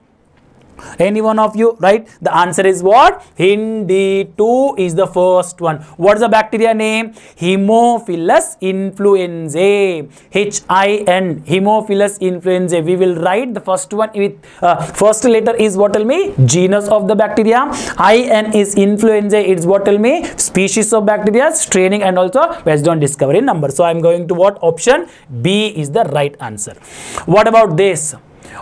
Any one of you, right? The answer is what? HIND2 is the first one. What is the bacteria name? hemophilus influenzae. H-I-N. hemophilus influenzae. We will write the first one with uh, first letter is what tell me? Genus of the bacteria. I-N is influenzae. It's what tell me? Species of bacteria, training and also based on discovery number. So I'm going to what option? B is the right answer. What about this?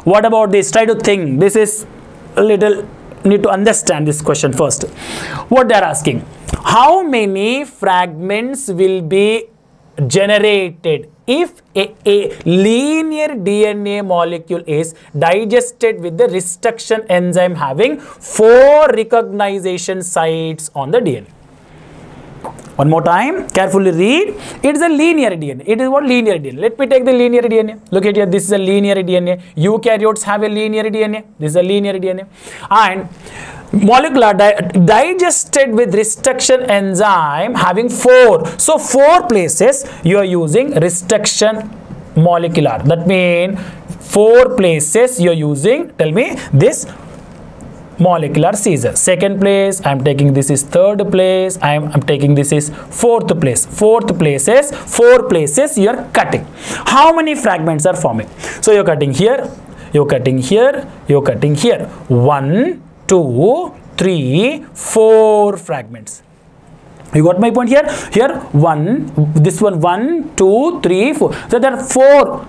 What about this? Try to think. This is little need to understand this question first. What they are asking? How many fragments will be generated if a, a linear DNA molecule is digested with the restriction enzyme having four recognition sites on the DNA? One more time, carefully read. It is a linear DNA. It is what linear DNA. Let me take the linear DNA. Look at here. This is a linear DNA. Eukaryotes have a linear DNA. This is a linear DNA. And molecular di digested with restriction enzyme having four. So four places you are using restriction molecular. That means four places you are using. Tell me this molecular scissors. Second place i am taking this is third place i am I'm taking this is fourth place. Fourth places four places you are cutting. How many fragments are forming? So you're cutting here you're cutting here you're cutting here. One two three four fragments. You got my point here? Here one this one one two three four. So there are four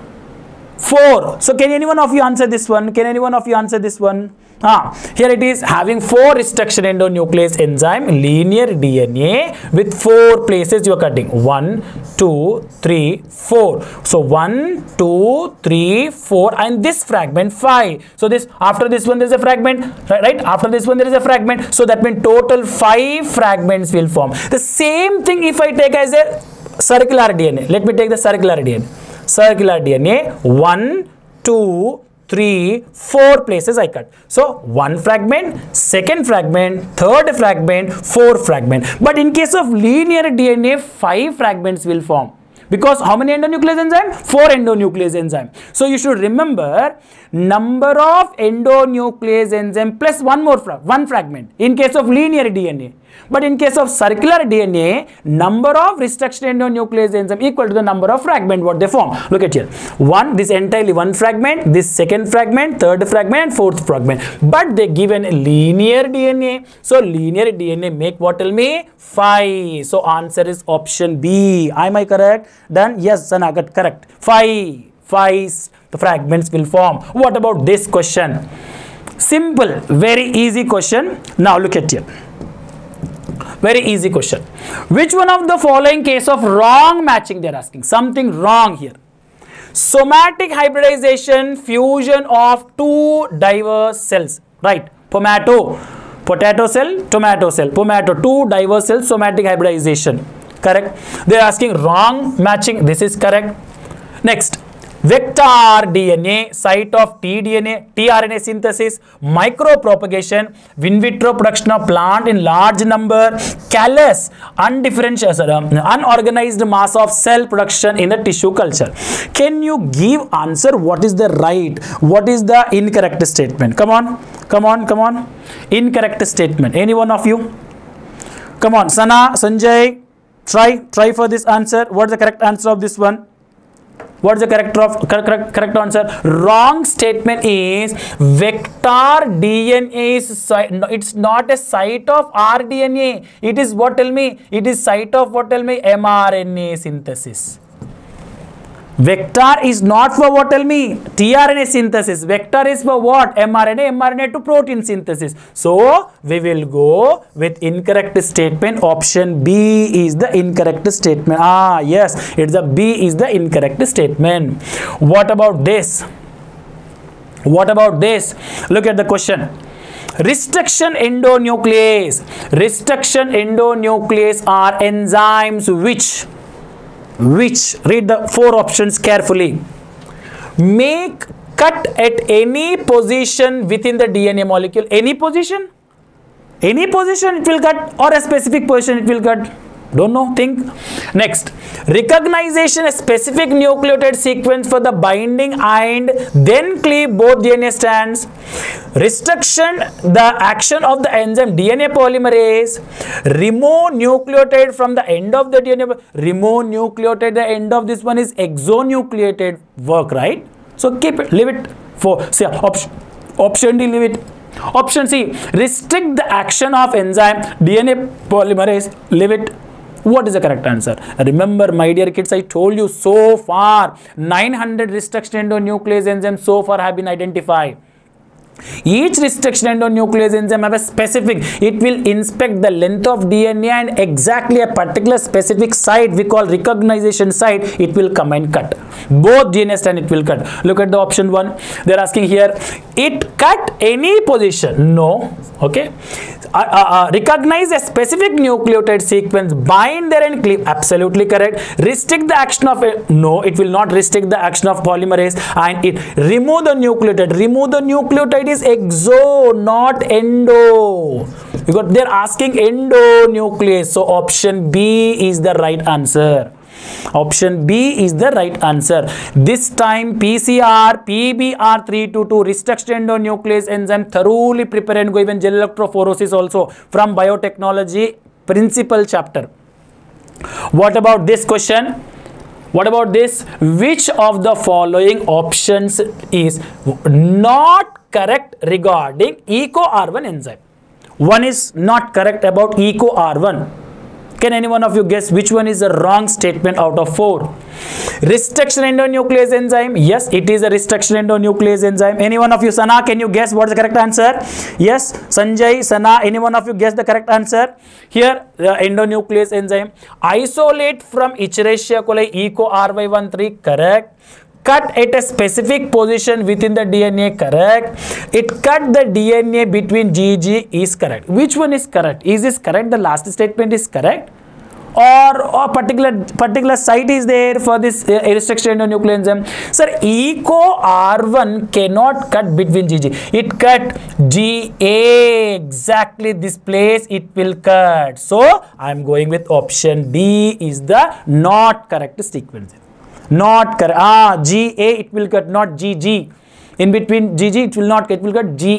four. So can anyone of you answer this one? Can anyone of you answer this one Ah, here it is having four restriction endonuclease enzyme, linear DNA with four places you are cutting. One, two, three, four. So one, two, three, four, and this fragment five. So this after this one there is a fragment, right? right? After this one there is a fragment. So that means total five fragments will form. The same thing if I take as a circular DNA. Let me take the circular DNA. Circular DNA. One, two three, four places I cut. So one fragment, second fragment, third fragment, four fragment. But in case of linear DNA, five fragments will form. Because how many endonuclease enzyme? Four endonuclease enzyme. So you should remember number of endonuclease enzyme plus one more fra one fragment in case of linear DNA. But in case of circular DNA, number of restriction endonuclease enzyme equal to the number of fragment what they form. Look at here. One, this entirely one fragment, this second fragment, third fragment, fourth fragment. But they given linear DNA. So linear DNA make what tell me? 5. So answer is option B. Am I correct? Then Yes, Sanagat, correct. 5. 5 the fragments will form. What about this question? Simple, very easy question. Now look at here. Very easy question. Which one of the following case of wrong matching they are asking? Something wrong here. Somatic hybridization, fusion of two diverse cells. Right. Pomato, potato cell, tomato cell. Pomato, two diverse cells, somatic hybridization. Correct. They are asking wrong matching. This is correct. Next. Vector DNA, site of tDNA, tRNA synthesis, micropropagation, in vitro production of plant in large number, callus, undifferentiated, um, unorganized mass of cell production in the tissue culture. Can you give answer what is the right, what is the incorrect statement? Come on, come on, come on. Incorrect statement. Any one of you? Come on, Sana, Sanjay, try, try for this answer. What's the correct answer of this one? What's the correct of correct, correct, answer? Wrong statement is vector DNA is it's not a site of rDNA. It is what tell me? It is site of what tell me? mRNA synthesis. Vector is not for what tell me tRNA synthesis. Vector is for what? mRNA, mRNA to protein synthesis. So we will go with incorrect statement. Option B is the incorrect statement. Ah, yes, it's the B is the incorrect statement. What about this? What about this? Look at the question. Restriction endonuclease. Restriction endonuclease are enzymes which which read the four options carefully. Make cut at any position within the dna molecule. Any position? Any position it will cut or a specific position it will cut don't know think. Next. Recognition a specific nucleotide sequence for the binding and then cleave both dna strands. Restriction the action of the enzyme dna polymerase. Remove nucleotide from the end of the dna remove nucleotide the end of this one is exonuclease work right? So keep it leave it for say option option d leave it. Option c restrict the action of enzyme dna polymerase leave it what is the correct answer? Remember my dear kids i told you so far 900 restriction endonuclease enzymes so far have been identified each restriction endonuclease enzyme have a specific it will inspect the length of dna and exactly a particular specific site we call recognition site it will come and cut. Both dna strand it will cut. Look at the option one. They're asking here it cut any position? No. Okay. Uh, uh, uh, recognize a specific nucleotide sequence bind there and cleave. Absolutely correct. Restrict the action of a no it will not restrict the action of polymerase and it remove the nucleotide. Remove the nucleotide is exo not endo because they're asking endonuclease so option b is the right answer Option B is the right answer. This time PCR, PBR322 restriction endonuclease enzyme thoroughly prepare and go even gel electrophoresis also from biotechnology principle chapter. What about this question? What about this? Which of the following options is not correct regarding EcoR1 enzyme? One is not correct about EcoR1. Can any one of you guess which one is the wrong statement out of four? Restriction endonuclease enzyme. Yes, it is a restriction endonuclease enzyme. Any one of you, Sana, can you guess what's the correct answer? Yes, Sanjay, Sana, any one of you guess the correct answer? Here, the endonuclease enzyme. Isolate from Escherichia coli ECO RY13, correct cut at a specific position within the DNA correct? It cut the DNA between GG is correct. Which one is correct? Is this correct? The last statement is correct? Or a particular particular site is there for this uh, restriction enzyme sir eco r1 cannot cut between gg it cut ga exactly this place it will cut. So i am going with option d is the not correct sequence not correct ah ga it will cut not G G. in between gg it will not it will cut ga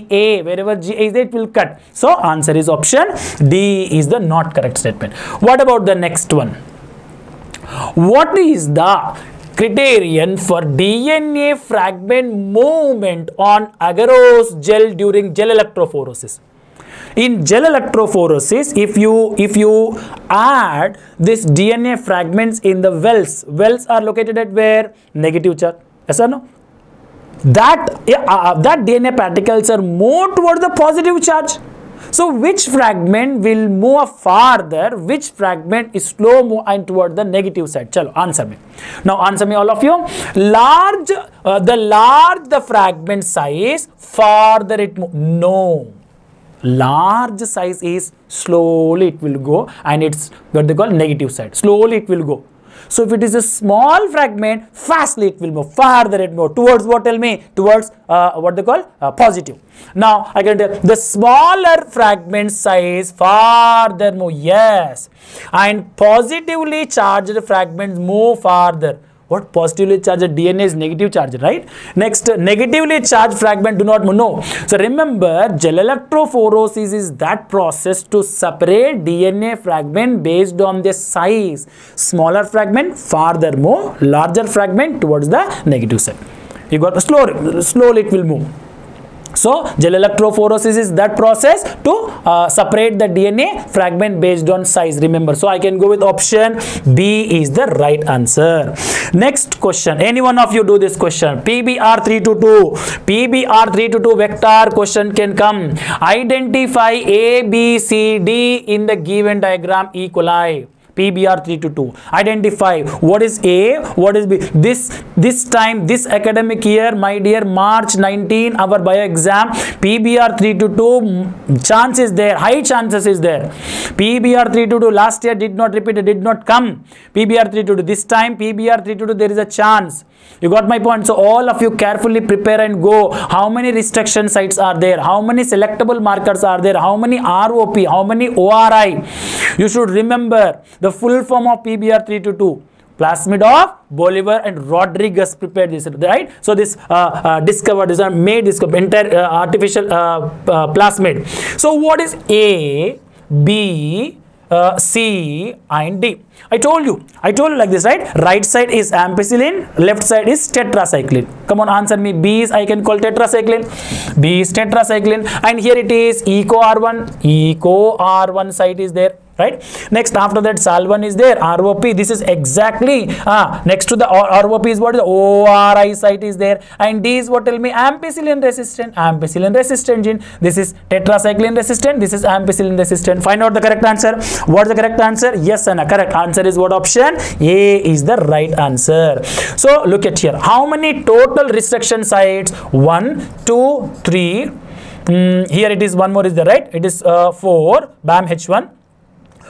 wherever ga is there it will cut. So answer is option d is the not correct statement. What about the next one? What is the criterion for dna fragment movement on agarose gel during gel electrophoresis in gel electrophoresis if you if you add this dna fragments in the wells wells are located at where? Negative charge yes or no? That uh, that dna particles are more toward the positive charge. So which fragment will move farther? Which fragment is slow move and toward the negative side? Chalo answer me. Now answer me all of you. Large uh, the large the fragment size farther it move no large size is slowly it will go and it's what they call negative side. Slowly it will go. So if it is a small fragment, fastly it will move farther it move towards what tell me? Towards uh, what they call uh, positive. Now I can tell the smaller fragment size farther move yes. And positively charged fragments move farther what positively charged DNA is negative charge, right? Next, negatively charged fragment do not. No. So remember, gel electrophoresis is that process to separate DNA fragment based on their size. Smaller fragment farther move, larger fragment towards the negative side. You got slow, slowly it will move. So, gel electrophoresis is that process to uh, separate the DNA fragment based on size. Remember, so I can go with option B is the right answer. Next question. Any one of you do this question? PBR 322. PBR 322 vector question can come. Identify A, B, C, D in the given diagram E. coli. PBR 3 to 2. Identify what is A, what is B. This this time, this academic year, my dear, March 19, our bio exam, PBR 322, chance is there, high chances is there. PBR 3 to 2 last year did not repeat, did not come. PBR 3 to 2. This time, PBR 3 to 2, there is a chance. You got my point. So all of you carefully prepare and go. How many restriction sites are there? How many selectable markers are there? How many ROP? How many ORI? You should remember the full form of PBR 322. Plasmid of Bolivar and Rodriguez prepared this, right? So this uh, uh, discovered, this are made this entire uh, artificial uh, uh, plasmid. So what is A, B, uh, C and D. I told you, I told you like this, right? Right side is ampicillin, left side is tetracycline. Come on, answer me. B is I can call tetracycline. B is tetracycline, and here it is eco R1. Eco R1 site is there right? Next after that sal1 is there. Rop this is exactly uh, next to the rop is what? Is the ori site is there. And d is what? Tell me ampicillin resistant ampicillin resistant gene. This is tetracycline resistant. This is ampicillin resistant. Find out the correct answer. What is the correct answer? Yes and a correct. Answer is what option? A is the right answer. So look at here. How many total restriction sites? One two three. Mm, here it is one more is the right? It is uh, 4 bam h1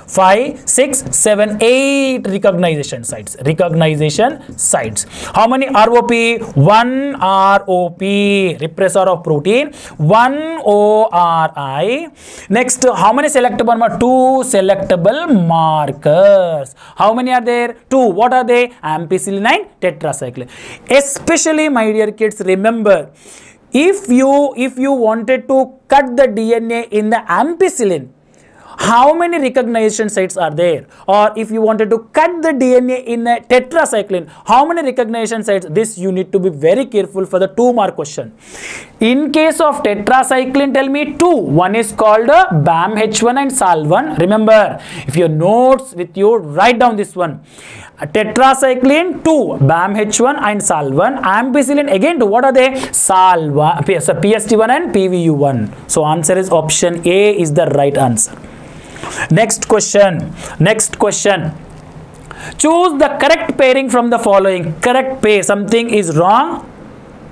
5 6 7 8 recognition sites. Recognition sites. How many rop 1 rop repressor of protein. 1 ori next how many selectable mar- two selectable markers. How many are there? Two. What are they? Ampicillin tetracycline. Especially my dear kids remember if you if you wanted to cut the dna in the ampicillin how many recognition sites are there? Or if you wanted to cut the dna in a tetracycline how many recognition sites? This you need to be very careful for the two mark question. In case of tetracycline tell me two. One is called uh, bam h1 and sal1 remember if your notes with you write down this one. Tetracycline 2 bam h1 and sal1 ampicillin again what are they? SAL1, PST1 and pvu1 so answer is option a is the right answer Next question. Next question. Choose the correct pairing from the following. Correct pair. Something is wrong.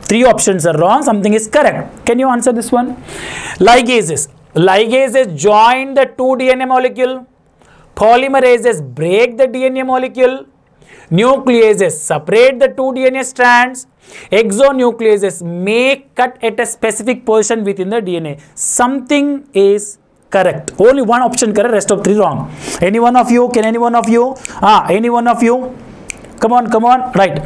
Three options are wrong. Something is correct. Can you answer this one? Ligases. Ligases join the two DNA molecule. Polymerases break the DNA molecule. Nucleases separate the two DNA strands. Exonucleases may cut at a specific position within the DNA. Something is correct only one option correct rest of three wrong any one of you can any one of you ah any one of you come on come on right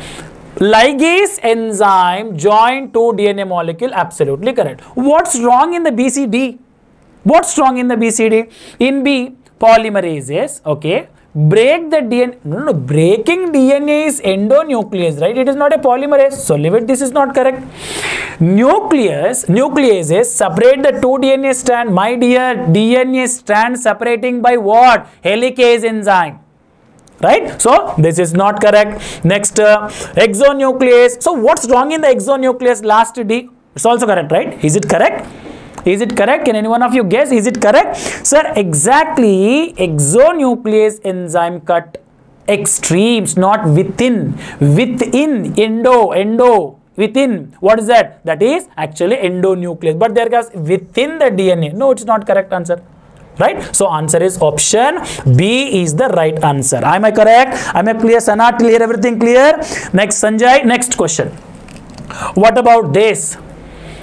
ligase enzyme join to dna molecule absolutely correct what's wrong in the bcd what's wrong in the bcd in b polymerases okay break the DNA. No, no, breaking DNA is endonuclease, right? It is not a polymerase. So leave it. This is not correct. Nucleus, nucleases separate the two DNA strand. My dear, DNA strand separating by what? Helicase enzyme. Right? So this is not correct. Next, uh, exonuclease. So what's wrong in the exonuclease? Last D. It's also correct, right? Is it correct? Is it correct? Can any one of you guess? Is it correct? Sir, exactly exonuclease enzyme cut extremes, not within. Within, endo, endo, within. What is that? That is actually endonuclease. But there goes within the DNA. No, it's not correct answer. right so answer is option b is the right answer am i correct am i clear sanat clear everything clear next sanjay next question what about this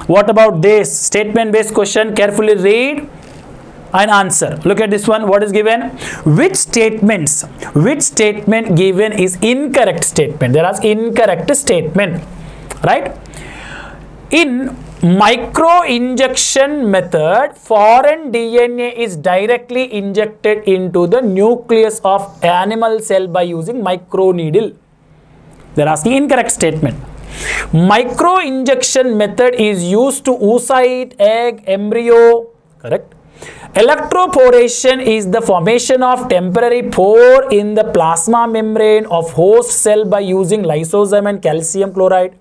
what about this? Statement based question carefully read and answer. Look at this one. What is given? Which statements which statement given is incorrect statement? There is incorrect statement right? In micro injection method foreign dna is directly injected into the nucleus of animal cell by using microneedle. They're asking incorrect statement micro injection method is used to oocyte egg embryo correct electroporation is the formation of temporary pore in the plasma membrane of host cell by using lysozyme and calcium chloride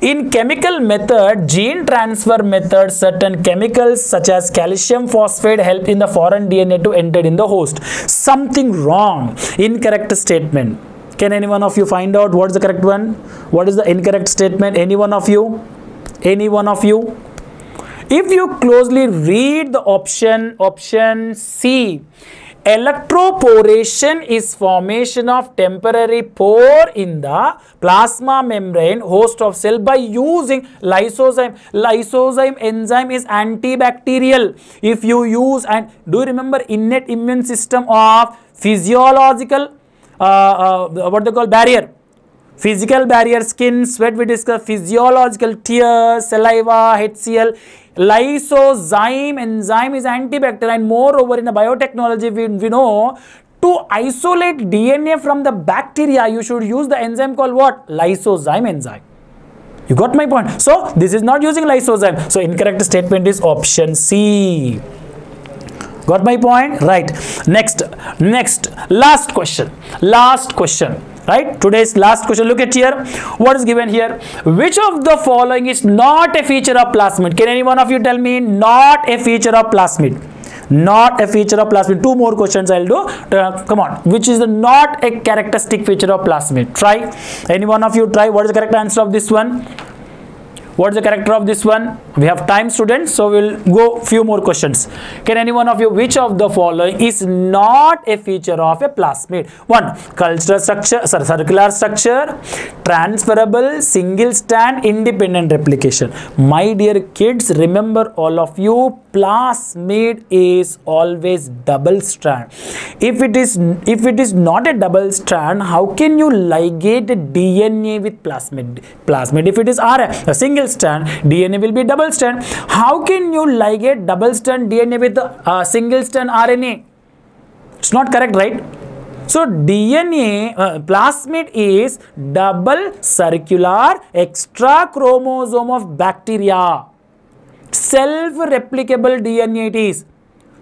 in chemical method, gene transfer method, certain chemicals such as calcium phosphate help in the foreign DNA to enter in the host. Something wrong. Incorrect statement. Can any one of you find out what is the correct one? What is the incorrect statement? Any one of you? Any one of you? If you closely read the option, option C, electroporation is formation of temporary pore in the plasma membrane host of cell by using lysozyme. Lysozyme enzyme is antibacterial. If you use and do you remember innate immune system of physiological Uh, uh, what they call barrier? Physical barrier skin sweat we discuss physiological tears saliva hcl lysozyme enzyme is antibacterial and moreover in the biotechnology we, we know to isolate dna from the bacteria you should use the enzyme called what? Lysozyme enzyme. You got my point? So this is not using lysozyme. So incorrect statement is option c got my point? Right. Next next last question. Last question. Right? Today's last question. Look at here. What is given here? Which of the following is not a feature of plasmid? Can any one of you tell me? Not a feature of plasmid. Not a feature of plasmid. Two more questions i'll do. Uh, come on. Which is not a characteristic feature of plasmid? Try. Any one of you try. What is the correct answer of this one what is the character of this one? We have time students so we'll go few more questions. Can any one of you which of the following is not a feature of a plasmid one cultural structure sorry, circular structure transferable single stand independent replication. My dear kids remember all of you plasmid is always double strand. If it is if it is not a double strand how can you ligate dna with plasmid plasmid if it is rf a single strand dna will be double strand how can you ligate double strand dna with uh, single strand rna it's not correct right so DNA uh, plasmid is double circular extra chromosome of bacteria. Self-replicable DNA it is.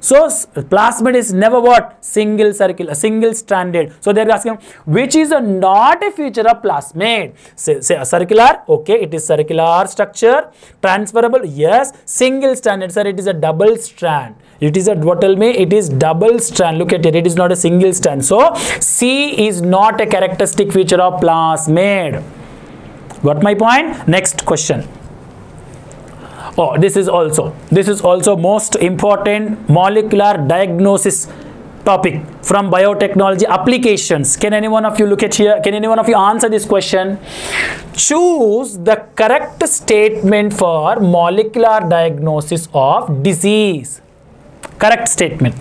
So plasmid is never what? Single circular, single stranded. So they're asking which is a not a feature of plasmid. Say, say a circular, okay, it is circular structure. Transferable, yes. Single stranded, sir, it is a double strand. It is a what tell me? It is double strand. Look at it, it is not a single strand. So C is not a characteristic feature of plasmid. Got my point? Next question oh this is also this is also most important molecular diagnosis topic from biotechnology applications. Can any one of you look at here? Can any one of you answer this question? Choose the correct statement for molecular diagnosis of disease. Correct statement.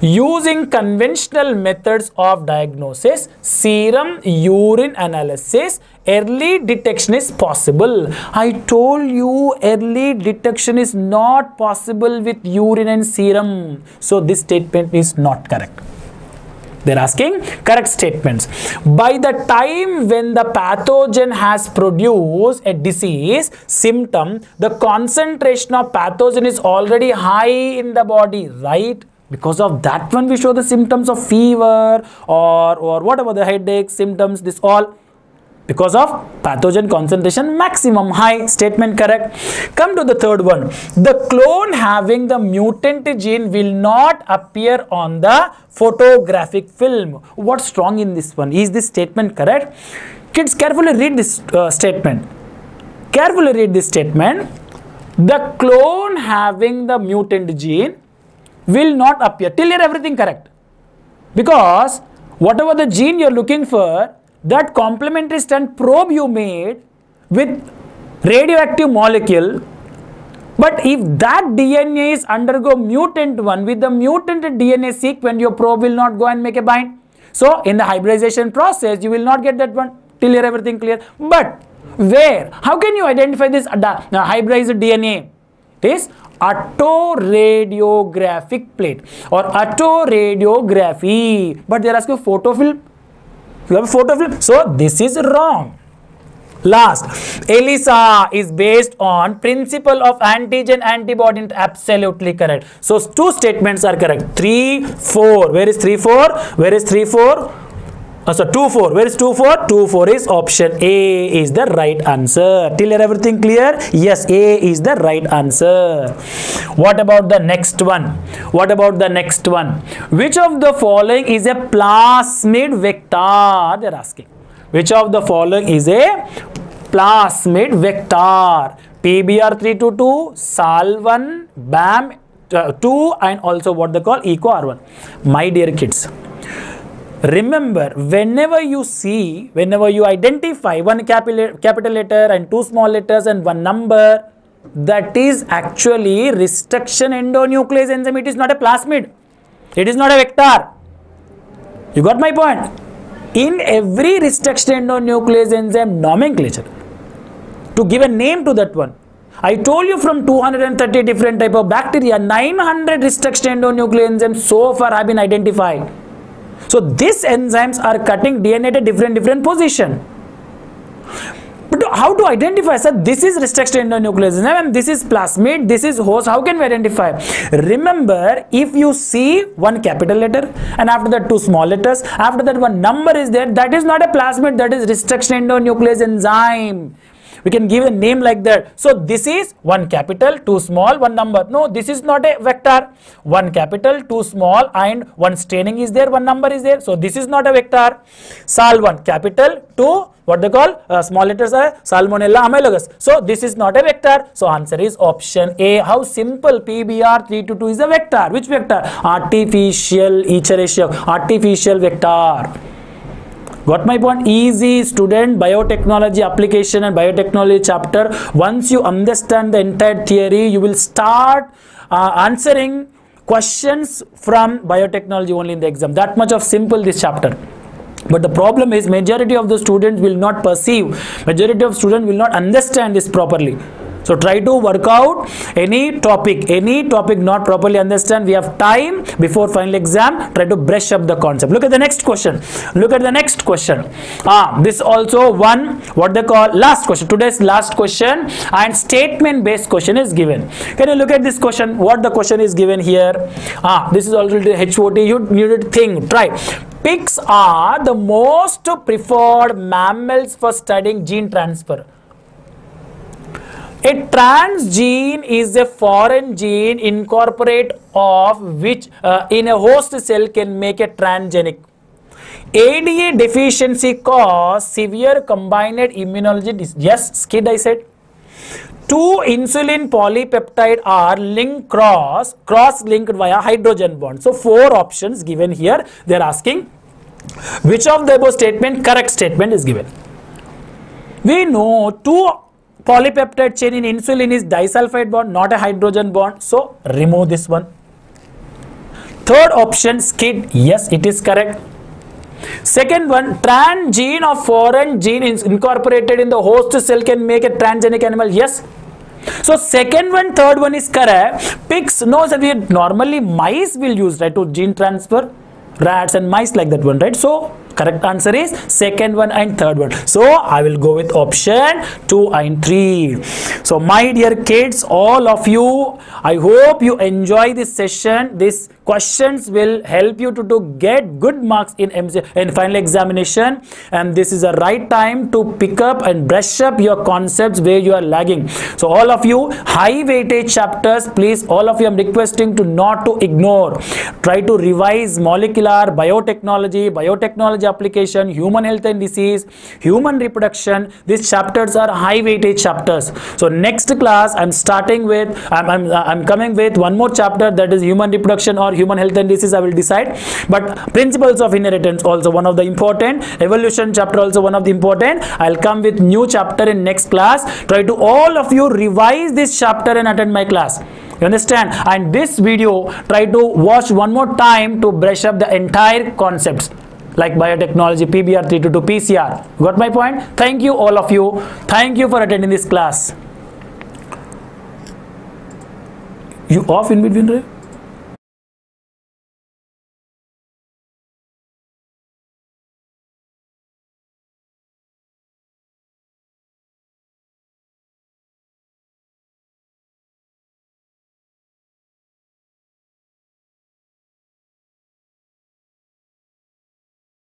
Using conventional methods of diagnosis serum urine analysis early detection is possible. I told you early detection is not possible with urine and serum. So this statement is not correct. They're asking correct statements. By the time when the pathogen has produced a disease symptom the concentration of pathogen is already high in the body right? Because of that one we show the symptoms of fever or or whatever the headache symptoms this all because of pathogen concentration maximum high statement correct? Come to the third one. The clone having the mutant gene will not appear on the photographic film. What's wrong in this one? Is this statement correct? Kids carefully read this uh, statement. Carefully read this statement. The clone having the mutant gene will not appear till here everything correct. Because whatever the gene you're looking for that complementary strand probe you made with radioactive molecule. But if that DNA is undergo mutant one with the mutant DNA sequence your probe will not go and make a bind. So in the hybridization process you will not get that one till here everything clear. But where? How can you identify this uh, hybridized DNA This autoradiographic plate or autoradiography. But they are asking photofilm have a photofilm so this is wrong. Last elisa is based on principle of antigen antibody absolutely correct. So two statements are correct. 3 4 where is 3 4 where is 3 4 uh, so 2 4 where is 2 4 2 4 is option a is the right answer. Till here everything clear? Yes a is the right answer. What about the next one? What about the next one? Which of the following is a plasmid vector? They're asking. Which of the following is a plasmid vector? Pbr322 sal1 bam uh, 2 and also what they call eco r1 my dear kids remember whenever you see whenever you identify one capital, capital letter and two small letters and one number that is actually restriction endonuclease enzyme. It is not a plasmid. It is not a vector. You got my point? In every restriction endonuclease enzyme nomenclature to give a name to that one I told you from 230 different type of bacteria 900 restriction endonuclease enzymes so far have been identified so these enzymes are cutting DNA at a different different position. But how to identify? Sir, this is restriction endonuclease enzyme and this is plasmid, this is host. How can we identify? Remember, if you see one capital letter and after that two small letters, after that one number is there, that is not a plasmid, that is restriction endonuclease enzyme we can give a name like that. So this is one capital two small one number. No this is not a vector. One capital two small and one staining is there one number is there. So this is not a vector. Sal one. Capital two. What they call? Uh, small letters are salmonella amylogus so this is not a vector. So answer is option a. How simple? Pbr 3 to 2 is a vector. Which vector? Artificial escherichia artificial vector got my point? Easy student biotechnology application and biotechnology chapter. Once you understand the entire theory you will start uh, answering questions from biotechnology only in the exam. That much of simple this chapter. But the problem is majority of the students will not perceive majority of students will not understand this properly so try to work out any topic, any topic not properly understand. We have time before final exam. Try to brush up the concept. Look at the next question. Look at the next question. Ah, this also one what they call last question. Today's last question and statement based question is given. Can you look at this question? What the question is given here? Ah, this is already HOT. You need to think. Try. Pigs are the most preferred mammals for studying gene transfer. A transgene is a foreign gene incorporate of which uh, in a host cell can make a transgenic. ADA deficiency cause severe combined immunology. Yes, SCID I said. Two insulin polypeptide are linked cross cross linked via hydrogen bond. So four options given here. They are asking which of the above statement correct statement is given. We know two polypeptide chain in insulin is disulfide bond not a hydrogen bond. So remove this one. Third option SCID. Yes it is correct. Second one transgene of foreign gene is incorporated in the host cell can make a transgenic animal. Yes. So second one third one is correct. Pigs no so we normally mice will use right to gene transfer. Rats and mice like that one right? So correct answer is second one and third one. So i will go with option 2 and 3 so my dear kids all of you i hope you enjoy this session. This questions will help you to, to get good marks in MC, in final examination. And this is the right time to pick up and brush up your concepts where you are lagging. So all of you high weightage chapters please all of you i'm requesting to not to ignore. Try to revise molecular biotechnology biotechnology technology application human health and disease human reproduction. These chapters are high weightage chapters. So next class i'm starting with i'm i'm, I'm coming with one more chapter that is human reproduction or human health and disease i will decide. But principles of inheritance also one of the important. Evolution chapter also one of the important. I'll come with new chapter in next class. Try to all of you revise this chapter and attend my class. You understand? And this video try to watch one more time to brush up the entire concepts like biotechnology pbr 322 pcr got my point? Thank you all of you. Thank you for attending this class. You off in between right?